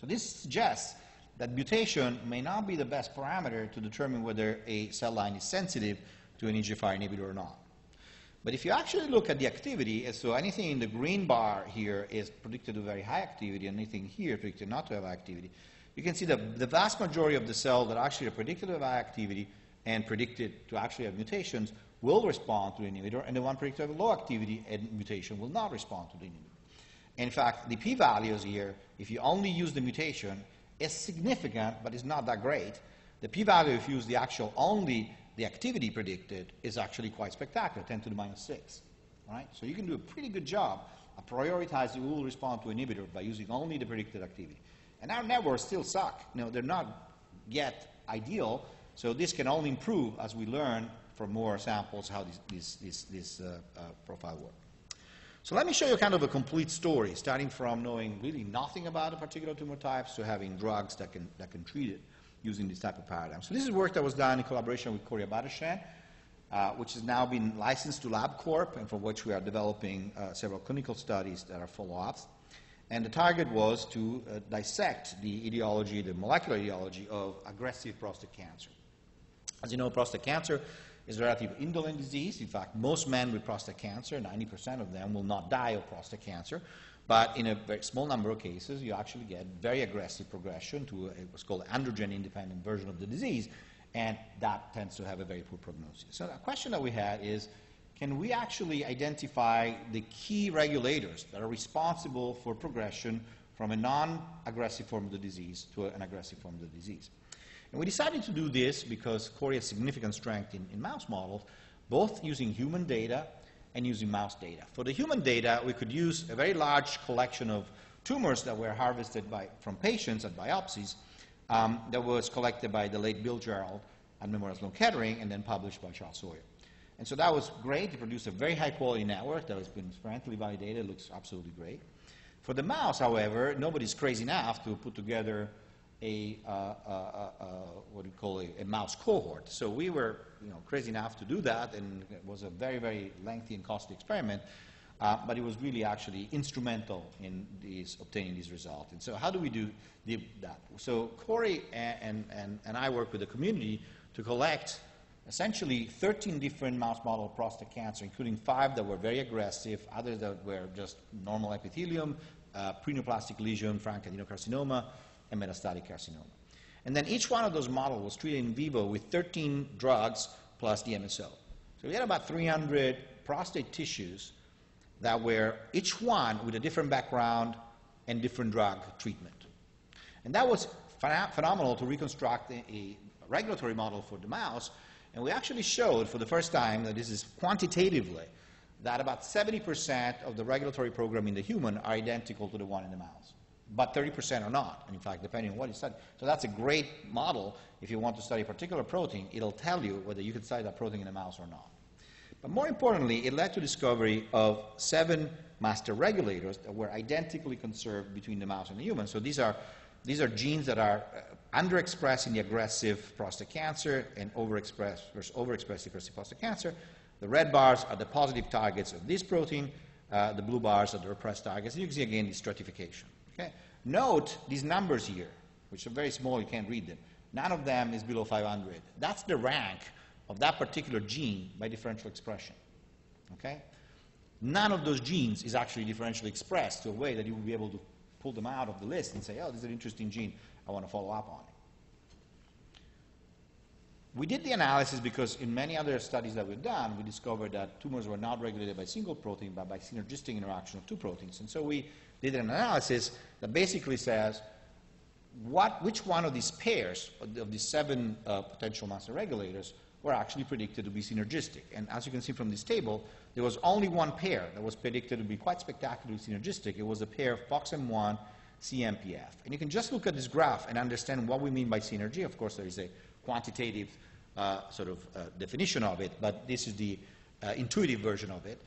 So this suggests that mutation may not be the best parameter to determine whether a cell line is sensitive to an EGFR inhibitor or not. But if you actually look at the activity, eh, so anything in the green bar here is predicted to very high activity, and anything here predicted not to have activity, you can see that the vast majority of the cells that actually are predicted to have activity and predicted to actually have mutations will respond to the inhibitor, and the one predicted low activity and mutation will not respond to the inhibitor. In fact, the p-values here, if you only use the mutation, is significant, but it's not that great. The p-value, if you use the actual only the activity predicted, is actually quite spectacular, 10 to the minus 6. Right? So you can do a pretty good job of prioritizing who will respond to inhibitor by using only the predicted activity. And our networks still suck. You know, they're not yet ideal, so this can only improve as we learn from more samples how this, this, this, profile works. So let me show you kind of a complete story, starting from knowing really nothing about a particular tumor type to having drugs that can, that can treat it using this type of paradigm. So this is work that was done in collaboration with Cory Abate-Shen, uh, which has now been licensed to LabCorp and for which we are developing uh, several clinical studies that are follow-ups. And the target was to uh, dissect the etiology, the molecular etiology of aggressive prostate cancer. As you know, prostate cancer is a relatively indolent disease. In fact, most men with prostate cancer, 90% of them, will not die of prostate cancer. But in a very small number of cases, you actually get very aggressive progression to a, what's called androgen-independent version of the disease, and that tends to have a very poor prognosis. So the question that we had is, can we actually identify the key regulators that are responsible for progression from a non-aggressive form of the disease to an aggressive form of the disease? And we decided to do this because Cory has significant strength in, in mouse models, both using human data and using mouse data. For the human data, we could use a very large collection of tumors that were harvested by, from patients at biopsies um, that was collected by the late Bill Gerald at Memorial Sloan Kettering and then published by Charles Sawyer. And so that was great. It produced a very high quality network that has been experimentally validated. It looks absolutely great. For the mouse, however, nobody's crazy enough to put together a, uh, uh, uh, what do you call a, a, mouse cohort. So we were you know, crazy enough to do that, and it was a very, very lengthy and costly experiment. Uh, but it was really actually instrumental in these, obtaining these results. And so how do we do the, that? So Cory and, and, and I work with the community to collect essentially 13 different mouse model of prostate cancer, including five that were very aggressive, others that were just normal epithelium, uh, preneoplastic lesion, frank adenocarcinoma, and metastatic carcinoma. And then each one of those models was treated in vivo with 13 drugs plus DMSO. So we had about 300 prostate tissues that were each one with a different background and different drug treatment. And that was ph phenomenal to reconstruct a regulatory model for the mouse. And we actually showed for the first time that this is quantitatively that about 70% of the regulatory program in the human are identical to the one in the mouse but 30% are not, And in fact, depending on what you study. So that's a great model. If you want to study a particular protein, it'll tell you whether you can study that protein in a mouse or not. But more importantly, it led to the discovery of seven master regulators that were identically conserved between the mouse and the human. So these are, these are genes that are uh, underexpressed in the aggressive prostate cancer and overexpressed versus overexpressed in aggressive prostate cancer. The red bars are the positive targets of this protein. Uh, the blue bars are the repressed targets. And you can see again the stratification. Okay? Note these numbers here, which are very small, you can't read them. None of them is below 500. That's the rank of that particular gene by differential expression. Okay? None of those genes is actually differentially expressed to a way that you will be able to pull them out of the list and say, oh, this is an interesting gene, I want to follow up on it. We did the analysis because in many other studies that we've done, we discovered that tumors were not regulated by single protein, but by synergistic interaction of two proteins. And so we did an analysis that basically says what, which one of these pairs, of these seven uh, potential master regulators, were actually predicted to be synergistic. And as you can see from this table, there was only one pair that was predicted to be quite spectacularly synergistic. It was a pair of FOXM1 CENPF. And you can just look at this graph and understand what we mean by synergy. Of course, there is a quantitative uh, sort of uh, definition of it, but this is the uh, intuitive version of it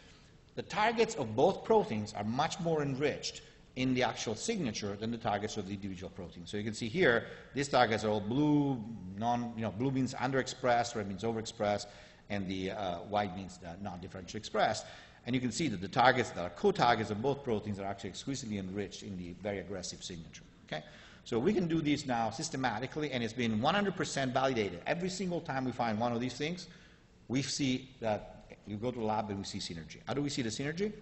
the targets of both proteins are much more enriched in the actual signature than the targets of the individual proteins. So you can see here, these targets are all blue, non, you know, blue means underexpressed, red means overexpressed, and the uh, white means not differentially expressed. And you can see that the targets that are co-targets of both proteins are actually exquisitely enriched in the very aggressive signature. Okay? So we can do this now systematically, and it's been 100% validated. Every single time we find one of these things, we see that you go to the lab and we see synergy. How do we see the synergy?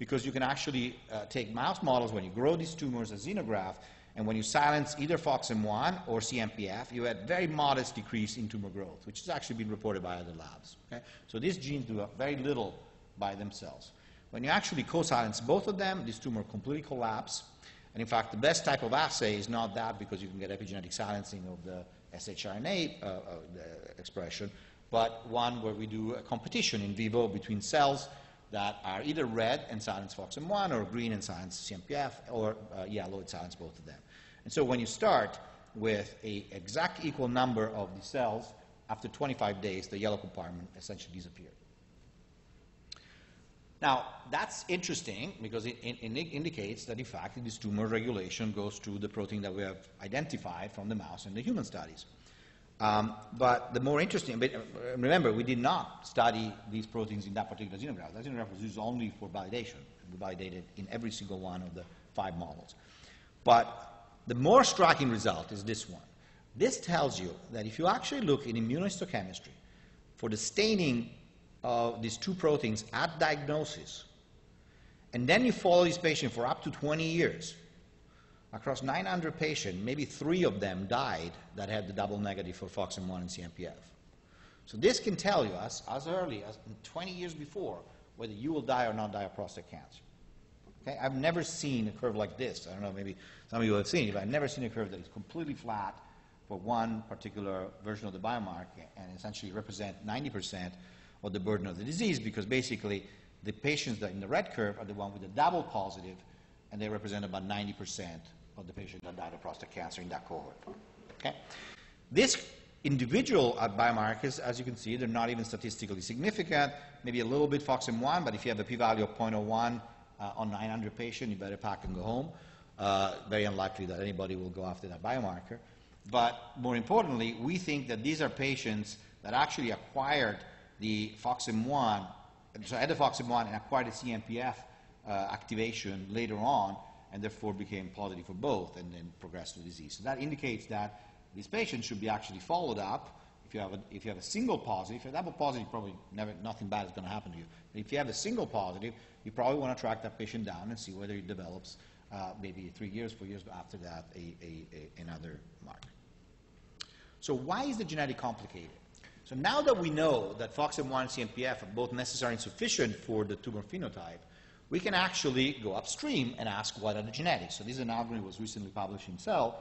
Because you can actually uh, take mouse models when you grow these tumors as xenograft, and when you silence either FOXM1 or CENPF, you had very modest decrease in tumor growth, which has actually been reported by other labs. Okay? So these genes do very little by themselves. When you actually co-silence both of them, this tumor completely collapse. And in fact, the best type of assay is not that because you can get epigenetic silencing of the shRNA uh, uh, expression, but one where we do a competition in vivo between cells that are either red and silence FOXM1 or green and silence CENPF or uh, yellow and silence both of them. And so when you start with an exact equal number of the cells, after 25 days, the yellow compartment essentially disappeared. Now, that's interesting because it, it, it, indicates that, in fact, this tumor regulation goes to the protein that we have identified from the mouse in the human studies. Um, but the more interesting, but uh, remember, we did not study these proteins in that particular xenograft. That xenograft was used only for validation. We validated in every single one of the five models. But the more striking result is this one. This tells you that if you actually look in immunohistochemistry for the staining of these two proteins at diagnosis, and then you follow this patient for up to 20 years, across 900 patients, maybe three of them died that had the double negative for FOXM1 and CENPF. So this can tell you, as, as early as 20 years before, whether you will die or not die of prostate cancer. Okay? I've never seen a curve like this. I don't know, maybe some of you have seen it, but I've never seen a curve that is completely flat for one particular version of the biomarker and essentially represent 90% of the burden of the disease because basically the patients that in the red curve are the one with the double positive and they represent about 90% of the patients that died of prostate cancer in that cohort. Okay? This individual biomarkers, as you can see, they're not even statistically significant, maybe a little bit FOXM1, but if you have a p-value of 0.01 uh, on 900 patients, you better pack and go home. Uh, very unlikely that anybody will go after that biomarker. But more importantly, we think that these are patients that actually acquired the FOXM1, so had the FOXM1 and acquired the CENPF uh, activation later on, and therefore became positive for both and then progressed to disease. So that indicates that these patients should be actually followed up. If you have a, if you have a single positive, if you have a double positive, probably never, nothing bad is going to happen to you. But if you have a single positive, you probably want to track that patient down and see whether he develops uh, maybe three years, four years after that a, a, a, another mark. So why is the genetic complicated? So now that we know that FOXM1 and CENPF are both necessary and sufficient for the tumor phenotype, we can actually go upstream and ask what are the genetics. So this is an algorithm that was recently published in Cell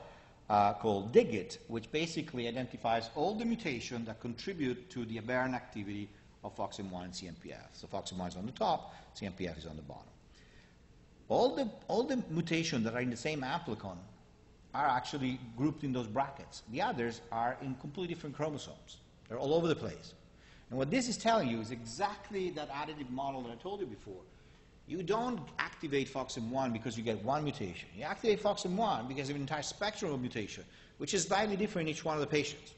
uh, called DIGGIT, which basically identifies all the mutations that contribute to the aberrant activity of FOXM1 and CENPF. So FOXM1 is on the top, CENPF is on the bottom. All the, all the mutations that are in the same amplicon are actually grouped in those brackets. The others are in completely different chromosomes. They're all over the place. And what this is telling you is exactly that additive model that I told you before. You don't activate FOXM1 because you get one mutation. You activate FOXM1 because of an entire spectrum of mutation, which is slightly different in each one of the patients.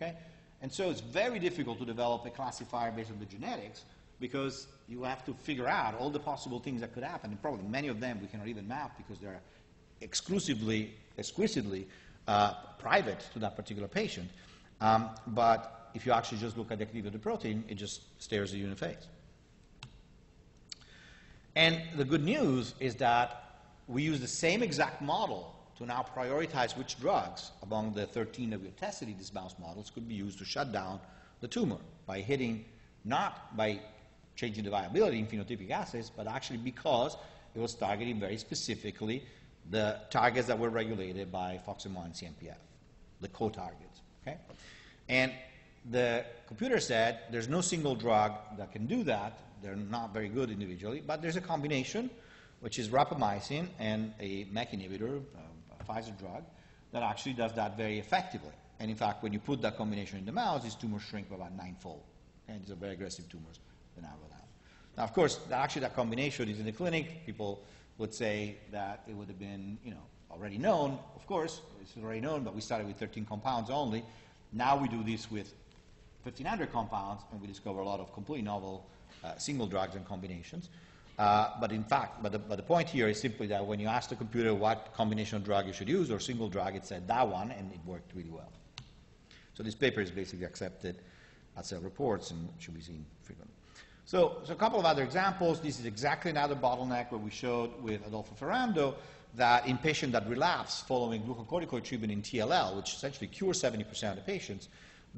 Okay? And so it's very difficult to develop a classifier based on the genetics because you have to figure out all the possible things that could happen. And probably many of them we cannot even map because they're exclusively, exquisitely uh, private to that particular patient. Um, but if you actually just look at the activity of the protein, it just stares you in the face. And the good news is that we use the same exact model to now prioritize which drugs among the 13 that we tested in these mouse models could be used to shut down the tumor by hitting, not by changing the viability in phenotypic assays, but actually because it was targeting very specifically the targets that were regulated by FOXM1 and CENPF, the co-targets. Okay? And the computer said there's no single drug that can do that, they're not very good individually, but there's a combination, which is rapamycin and a MEK inhibitor, a Pfizer drug, that actually does that very effectively. And in fact, when you put that combination in the mouse, these tumors shrink by about ninefold. And these are very aggressive tumors that now go down. Now, of course, actually that combination is in the clinic. People would say that it would have been, you know, already known. Of course, it's already known, but we started with 13 compounds only. Now we do this with 1,500 compounds, and we discover a lot of completely novel uh, single drugs and combinations. Uh, but in fact, but the, but the point here is simply that when you ask the computer what combination of drug you should use or single drug, it said that one, and it worked really well. So this paper is basically accepted as Cell Reports and should be seen frequently. So, so a couple of other examples. This is exactly another bottleneck where we showed with Adolfo Ferrando that in patients that relapse following glucocorticoid treatment in T-ALL, which essentially cures 70% of the patients,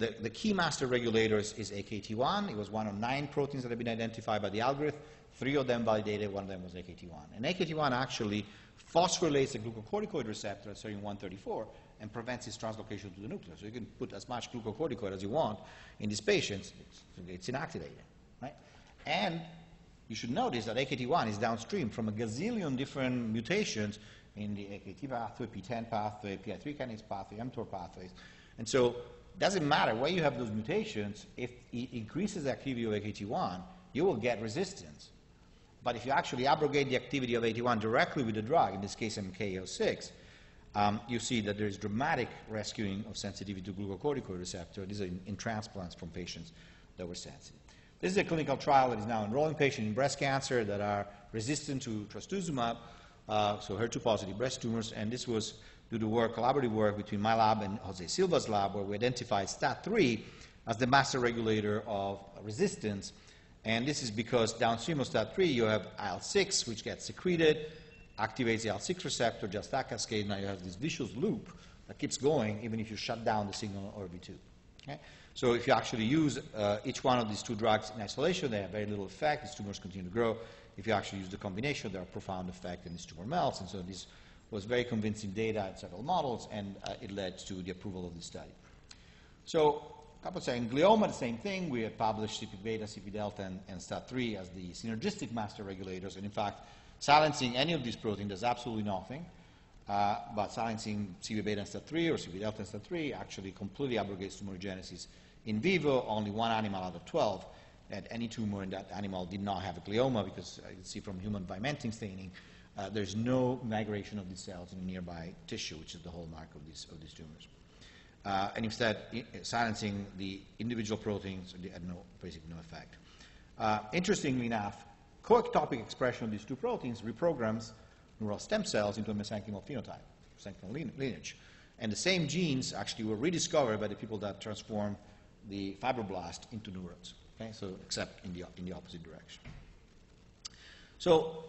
the, the key master regulator is, is AKT1. It was one of nine proteins that have been identified by the algorithm. Three of them validated, one of them was AKT1. And AKT1 actually phosphorylates the glucocorticoid receptor at serine 134 and prevents its translocation to the nucleus. So you can put as much glucocorticoid as you want in these patients. It's, it's inactivated, right? And you should notice that AKT1 is downstream from a gazillion different mutations in the AKT pathway, PTEN pathway, PI3 kinase pathway, mTOR pathways. And so doesn't matter where you have those mutations, if it increases the activity of AKT1, you will get resistance. But if you actually abrogate the activity of AKT1 directly with the drug, in this case MK06, um, you see that there is dramatic rescuing of sensitivity to glucocorticoid receptor. These are in, in, transplants from patients that were sensitive. This is a clinical trial that is now enrolling patients in breast cancer that are resistant to trastuzumab, uh, so HER2-positive breast tumors, and this was due the work, collaborative work between my lab and Jose Silva's lab, where we identified STAT3 as the master regulator of resistance. And this is because downstream of STAT3, you have IL-6, which gets secreted, activates the IL-6 receptor, just that cascade. Now you have this vicious loop that keeps going even if you shut down the signal on ERBB2. Okay? So if you actually use uh, each one of these two drugs in isolation, they have very little effect. These tumors continue to grow. If you actually use the combination, there are profound effect, and this tumor melts. And so this was very convincing data in several models, and uh, it led to the approval of this study. So a couple of saying glioma, the same thing. We had published C/EBP beta, C/EBP delta, and, and STAT3 as the synergistic master regulators. And in fact, silencing any of these proteins does absolutely nothing. Uh, but silencing C/EBP beta and STAT3 or C/EBP delta and STAT3 actually completely abrogates tumorigenesis in vivo. Only one animal out of 12 had any tumor, and that animal did not have a glioma because uh, you can see from human vimentin staining, uh, there's no migration of these cells in a nearby tissue, which is the hallmark of these, of these tumors. Uh, and instead, silencing the individual proteins had no, basically no effect. Uh, interestingly enough, co-ectopic expression of these two proteins reprograms neural stem cells into a mesenchymal phenotype, mesenchymal lineage. And the same genes actually were rediscovered by the people that transformed the fibroblast into neurons, okay? so except in the, in the opposite direction. So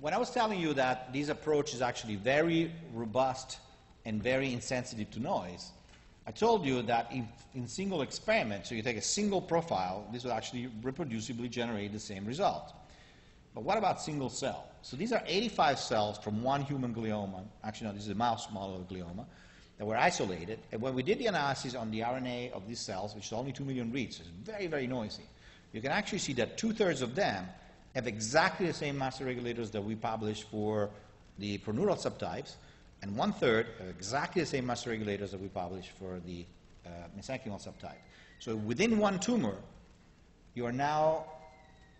when I was telling you that this approach is actually very robust and very insensitive to noise, I told you that in, in single experiments, so you take a single profile, this will actually reproducibly generate the same result. But what about single cell? So these are 85 cells from one human glioma. Actually, no, this is a mouse model of glioma that were isolated. And when we did the analysis on the RNA of these cells, which is only 2 million reads, so it's very, very noisy, you can actually see that two-thirds of them have exactly the same master regulators that we published for the proneural subtypes, and one-third have exactly the same master regulators that we published for the uh, mesenchymal subtype. So within one tumor, you are now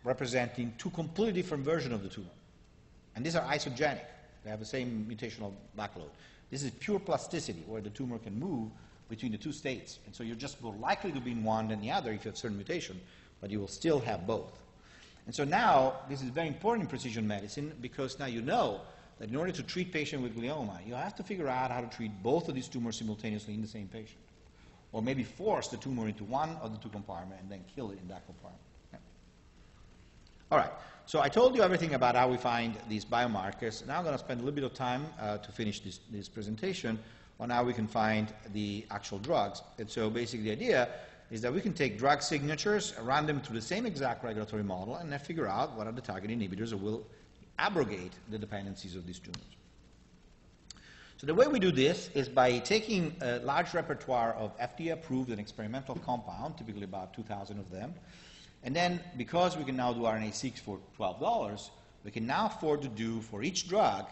representing two completely different versions of the tumor. And these are isogenic. They have the same mutational backload. This is pure plasticity, where the tumor can move between the two states. And so you're just more likely to be in one than the other if you have certain mutation, but you will still have both. And so now, this is very important in precision medicine because now you know that in order to treat patient with glioma, you have to figure out how to treat both of these tumors simultaneously in the same patient. Or maybe force the tumor into one of the two compartments and then kill it in that compartment. All right. So I told you everything about how we find these biomarkers. Now I'm going to spend a little bit of time uh, to finish this, this, presentation on how we can find the actual drugs. And so basically the idea is that we can take drug signatures, run them through the same exact regulatory model, and then figure out what are the target inhibitors that will abrogate the dependencies of these tumors. So the way we do this is by taking a large repertoire of FDA-approved and experimental compound, typically about 2,000 of them, and then, because we can now do RNA-seq for $12, we can now afford to do for each drug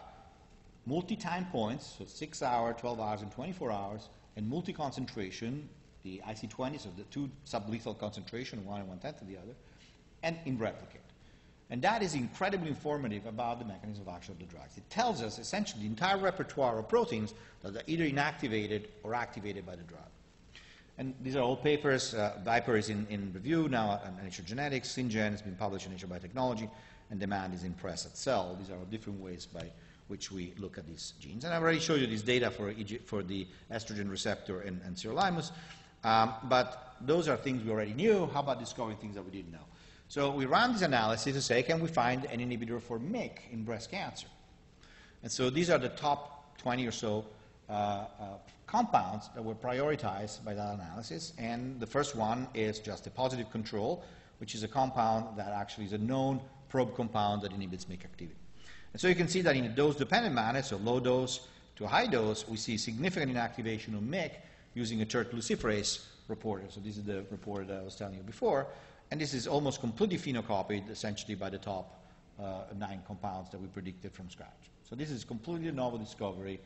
multi-time points, so 6 hours, 12 hours, and 24 hours, and multi-concentration, the IC20, so the two sublethal concentration, one and one-tenth of the other, and in replicate. And that is incredibly informative about the mechanism of action of the drugs. It tells us essentially the entire repertoire of proteins that are either inactivated or activated by the drug. And these are all papers. Uh, Viper is in, in review now on Nature Genetics. SynGen has been published in Nature Biotechnology. and DeMAND is impressed at cell. These are all different ways by which we look at these genes. And I've already showed you this data for, for the estrogen receptor and, and sirolimus. Um, but those are things we already knew. How about discovering things that we didn't know? So we ran this analysis to say, can we find an inhibitor for MYC in breast cancer? And so these are the top 20 or so uh, uh, compounds that were prioritized by that analysis. And the first one is just a positive control, which is a compound that actually is a known probe compound that inhibits MYC activity. And so you can see that in a dose-dependent manner, so low dose to high dose, we see significant inactivation of MYC using a TERT luciferase reporter. So this is the reporter that I was telling you before. And this is almost completely phenocopied, essentially, by the top uh, nine compounds that we predicted from scratch. So this is completely a novel discovery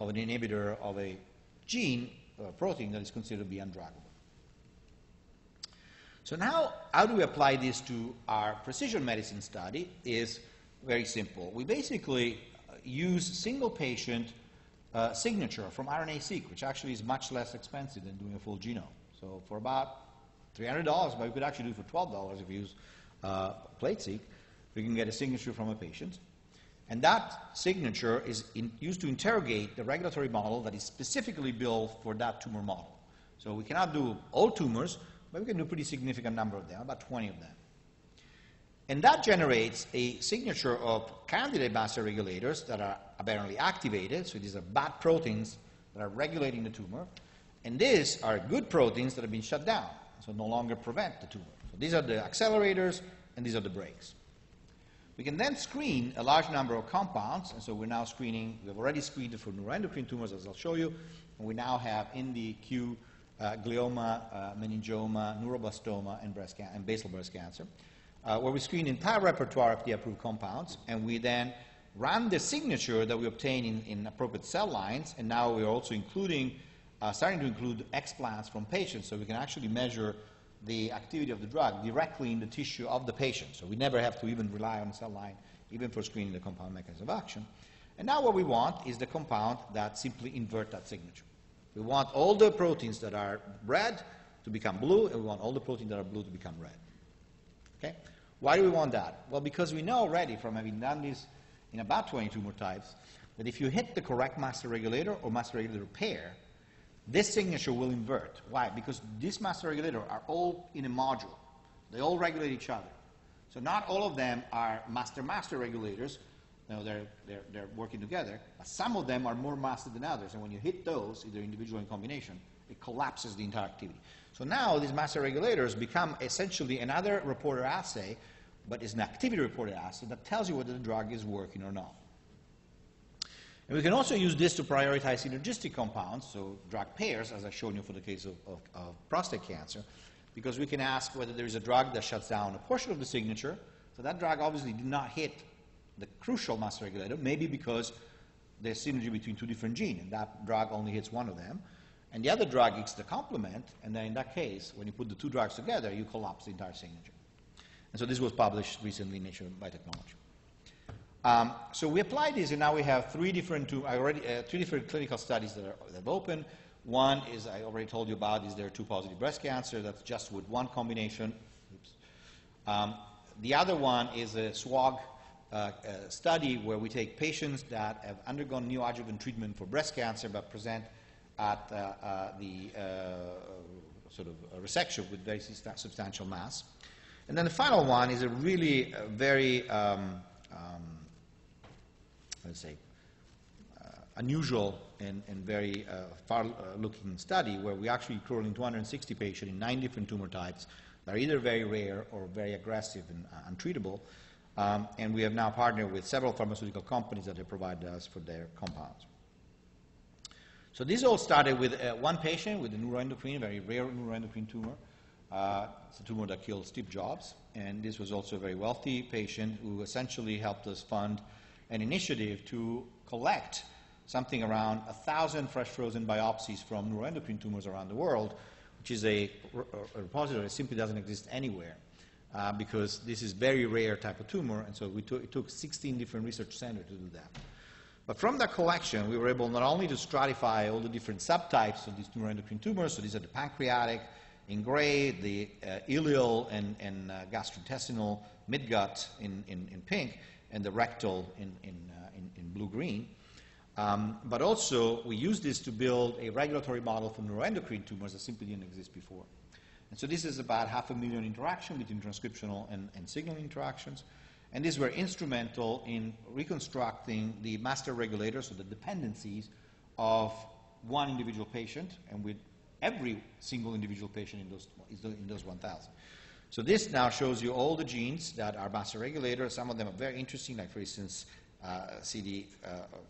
of an inhibitor of a gene, a protein, that is considered to be undruggable. So now, how do we apply this to our precision medicine study is very simple. We basically uh, use single patient uh, signature from RNA-seq, which actually is much less expensive than doing a full genome. So for about $300, but we could actually do it for $12 if you use uh, plate-seq, we can get a signature from a patient. And that signature is in, used to interrogate the regulatory model that is specifically built for that tumor model. So we cannot do all tumors, but we can do a pretty significant number of them, about 20 of them. And that generates a signature of candidate master regulators that are apparently activated. So these are bad proteins that are regulating the tumor. And these are good proteins that have been shut down, so no longer prevent the tumor. So these are the accelerators, and these are the brakes. We can then screen a large number of compounds, and so we're now screening, we've already screened for neuroendocrine tumors, as I'll show you, and we now have in the queue uh, glioma, uh, meningioma, neuroblastoma, and, breast and basal breast cancer uh, where we screen the entire repertoire of the approved compounds, and we then run the signature that we obtain in, in appropriate cell lines, and now we're also including, uh, starting to include explants from patients, so we can actually measure the activity of the drug directly in the tissue of the patient. So we never have to even rely on cell line, even for screening the compound mechanism of action. And now what we want is the compound that simply invert that signature. We want all the proteins that are red to become blue, and we want all the proteins that are blue to become red. Okay? Why do we want that? Well, because we know already from having done this in about 20 tumor types that if you hit the correct master regulator or master regulator pair, this signature will invert. Why? Because these master regulators are all in a module. They all regulate each other. So not all of them are master-master regulators. Know, they're, they're, they're working together. But some of them are more master than others. And when you hit those, either individual or in combination, it collapses the entire activity. So now these master regulators become essentially another reporter assay, but it's an activity reporter assay that tells you whether the drug is working or not. And we can also use this to prioritize synergistic compounds, so drug pairs, as I've shown you for the case of, of, of prostate cancer, because we can ask whether there is a drug that shuts down a portion of the signature. So that drug obviously did not hit the crucial master regulator, maybe because there's synergy between two different genes, and that drug only hits one of them. And the other drug is the complement, and then in that case, when you put the two drugs together, you collapse the entire signature. And so this was published recently in Nature Biotechnology. Um, so we applied this, and now we have three different, two, already, uh, three different clinical studies that, are, that have opened. One is, I already told you about, is HER2 positive breast cancer. That's just with one combination. Um, the other one is a SWOG uh, uh, study where we take patients that have undergone neoadjuvant treatment for breast cancer but present at uh, uh, the uh, sort of resection with very substantial mass. And then the final one is a really very, um, um, let's say, unusual and, and very uh, far-looking study where we actually in 260 patients in nine different tumor types that are either very rare or very aggressive and uh, untreatable. Um, and we have now partnered with several pharmaceutical companies that have provided us for their compounds. So this all started with uh, one patient with a neuroendocrine, very rare neuroendocrine tumor. Uh, it's a tumor that killed Steve Jobs, and this was also a very wealthy patient who essentially helped us fund an initiative to collect something around a thousand fresh frozen biopsies from neuroendocrine tumors around the world, which is a, a repository that simply doesn't exist anywhere. Uh, because this is very rare type of tumor, and so it took 16 different research centers to do that. But from that collection, we were able not only to stratify all the different subtypes of these neuroendocrine tumors, so these are the pancreatic in gray, the uh, ileal and, and uh, gastrointestinal midgut in, in, in, pink, and the rectal in, in, uh, in, in blue-green. Um, but also, we use this to build a regulatory model for neuroendocrine tumors that simply didn't exist before. And so this is about half a million interactions between transcriptional and, and signaling interactions. And these were instrumental in reconstructing the master regulators, or the dependencies, of one individual patient, and with every single individual patient in those, in those 1,000. So this now shows you all the genes that are master regulators. Some of them are very interesting, like for instance, uh, CD4,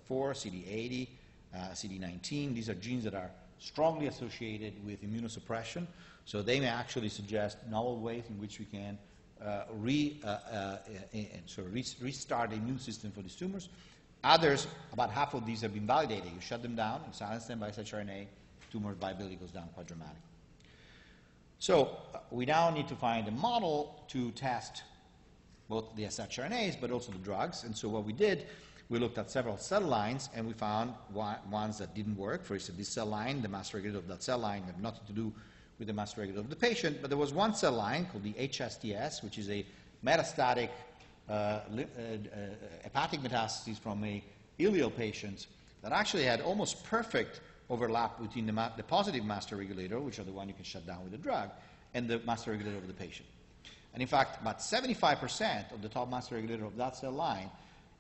CD80, uh, CD19. These are genes that are strongly associated with immunosuppression. So they may actually suggest novel ways in which we can uh, re, uh, uh, of re restart the immune system for these tumors. Others, about half of these have been validated. You shut them down, you silence them by shRNA, tumor viability goes down quite dramatically. So uh, we now need to find a model to test both the shRNAs but also the drugs. And so what we did, we looked at several cell lines and we found ones that didn't work. For instance, this cell line, the mass regulator of that cell line have nothing to do with the master regulator of the patient, but there was one cell line called the HSTS, which is a metastatic uh, uh, uh, hepatic metastases from a ileal patient that actually had almost perfect overlap between the, ma- the, positive master regulator, which are the one you can shut down with the drug, and the master regulator of the patient. And in fact, about 75% of the top master regulator of that cell line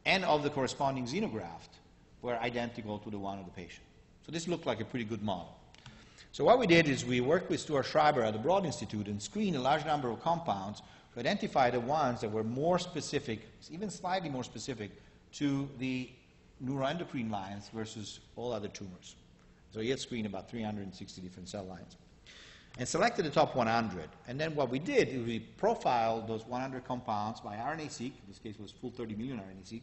and of the corresponding xenograft were identical to the one of the patient. So this looked like a pretty good model. So what we did is we worked with Stuart Schreiber at the Broad Institute and screened a large number of compounds to identify the ones that were more specific, even slightly more specific, to the neuroendocrine lines versus all other tumors. So he had screened about 360 different cell lines. And selected the top 100. And then what we did is we profiled those 100 compounds by RNA-seq, in this case it was full 30 million RNA-seq,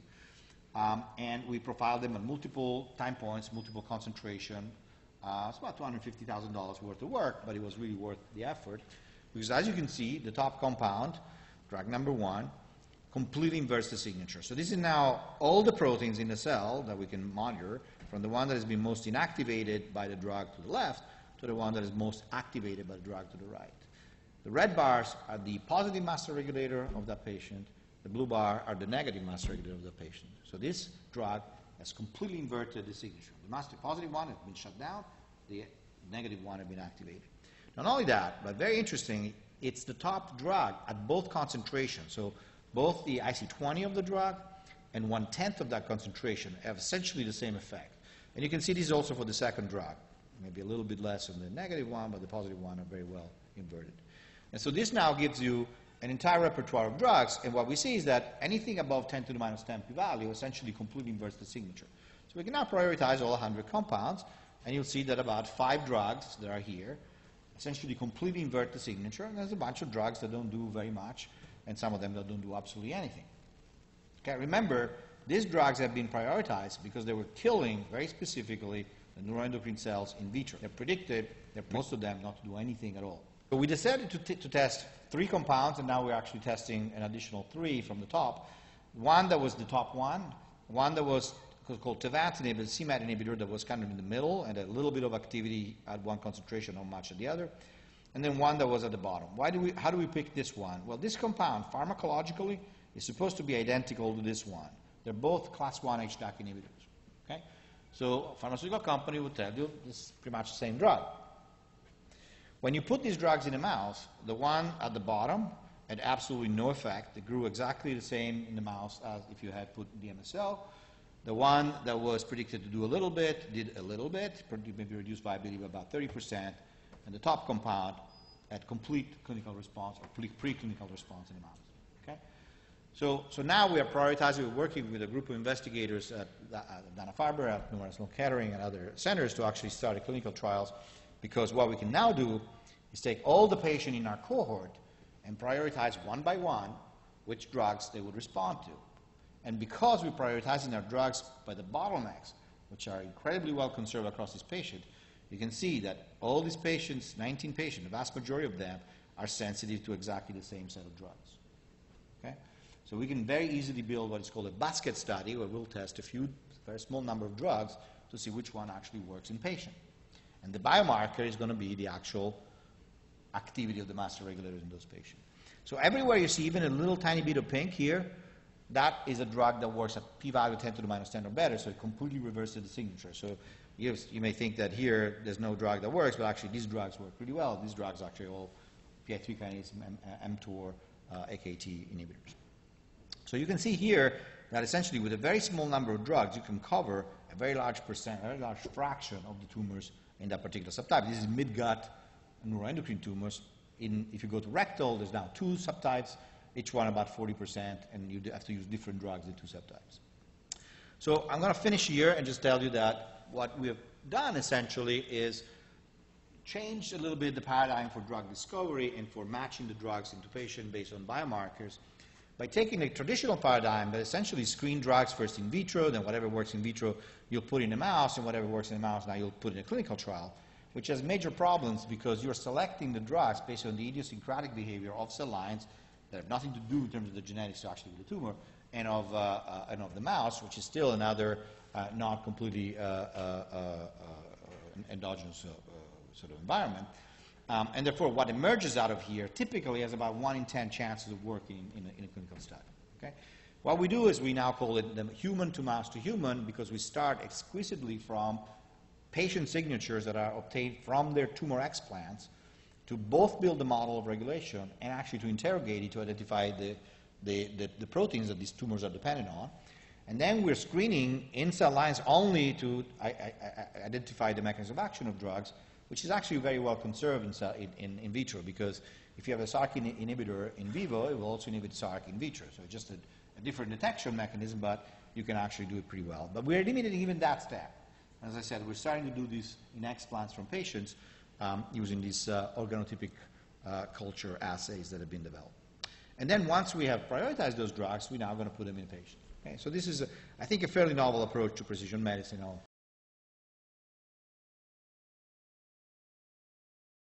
um, and we profiled them at multiple time points, multiple concentration. Uh, it's about $250,000 worth of work, but it was really worth the effort. Because as you can see, the top compound, drug number one, completely inverts the signature. So this is now all the proteins in the cell that we can monitor from the one that has been most inactivated by the drug to the left to the one that is most activated by the drug to the right. The red bars are the positive master regulator of that patient. The blue bar are the negative master regulator of the patient. So this drug has completely inverted the signature. The master positive one has been shut down. The negative one has been activated. Not only that, but very interesting, it's the top drug at both concentrations. So both the IC20 of the drug and one-tenth of that concentration have essentially the same effect. And you can see this also for the second drug. Maybe a little bit less on the negative one, but the positive one are very well inverted. And so this now gives you an entire repertoire of drugs, and what we see is that anything above 10 to the minus 10 p-value essentially completely inverts the signature. So we can now prioritize all 100 compounds, and you'll see that about five drugs that are here essentially completely invert the signature, and there's a bunch of drugs that don't do very much, and some of them that don't do absolutely anything. Okay, remember, these drugs have been prioritized because they were killing very specifically the neuroendocrine cells in vitro. They're predicted, they're most of them, not to do anything at all. So we decided to, to test three compounds, and now we're actually testing an additional three from the top. One that was the top one, one that was called tivantinib, a c-MET inhibitor that was kind of in the middle and a little bit of activity at one concentration, not much at the other, and then one that was at the bottom. Why do we, how do we pick this one? Well, this compound, pharmacologically, is supposed to be identical to this one. They're both class 1 HDAC inhibitors. Okay? So a pharmaceutical company would tell you this is pretty much the same drug. When you put these drugs in a mouse, the one at the bottom had absolutely no effect. It grew exactly the same in the mouse as if you had put DMSO. The one that was predicted to do a little bit did a little bit, maybe reduced viability by about 30%, and the top compound had complete clinical response or preclinical response in the mouse. Okay? So, so now we are prioritizing, we're working with a group of investigators at, at Dana-Farber, at Memorial Sloan Kettering, and other centers to actually start clinical trials because what we can now do is take all the patients in our cohort and prioritize one by one which drugs they would respond to. And because we're prioritizing our drugs by the bottlenecks, which are incredibly well conserved across this patient, you can see that all these patients, 19 patients, the vast majority of them, are sensitive to exactly the same set of drugs. Okay? So we can very easily build what is called a basket study, where we'll test a few, very small number of drugs to see which one actually works in patient. And the biomarker is going to be the actual activity of the master regulators in those patients. So everywhere you see even a little tiny bit of pink here, that is a drug that works at p-value 10 to the minus 10 or better, so it completely reverses the signature. So you, you may think that here there's no drug that works, but actually these drugs work pretty well. These drugs actually all PI3 kinase, mTOR, uh, AKT inhibitors. So you can see here that essentially with a very small number of drugs, you can cover a very large percent, a very large fraction of the tumors in that particular subtype. This is mid-gut neuroendocrine tumors. In, if you go to rectal, there's now two subtypes, each one about 40%, and you have to use different drugs in two subtypes. So I'm going to finish here and just tell you that what we have done essentially is changed a little bit the paradigm for drug discovery and for matching the drugs into patients based on biomarkers by taking a traditional paradigm that essentially screen drugs first in vitro, then whatever works in vitro you'll put in a mouse, and whatever works in a mouse now you'll put in a clinical trial, which has major problems because you're selecting the drugs based on the idiosyncratic behavior of cell lines that have nothing to do in terms of the genetics actually with the tumor, and of, uh, uh, and of the mouse, which is still another uh, not completely uh, uh, uh, endogenous sort of environment. Um, and therefore, what emerges out of here typically has about 1 in 10 chances of working in a, in a clinical study. Okay? What we do is we now call it the human to mouse to human because we start exquisitely from patient signatures that are obtained from their tumor explants to both build the model of regulation and actually to interrogate it to identify the, the, the, the proteins that these tumors are dependent on. And then we're screening in cell lines only to I, I, I identify the mechanism of action of drugs, which is actually very well conserved in, in, in, vitro because if you have a SRC inhibitor in vivo, it will also inhibit SRC in vitro. So it's just a, a different detection mechanism, but you can actually do it pretty well. But we're eliminating even that step. As I said, we're starting to do this in explants from patients um, using these uh, organotypic uh, culture assays that have been developed. And then once we have prioritized those drugs, we're now going to put them in patients. Okay? So this is, a, I think, a fairly novel approach to precision medicine. I'll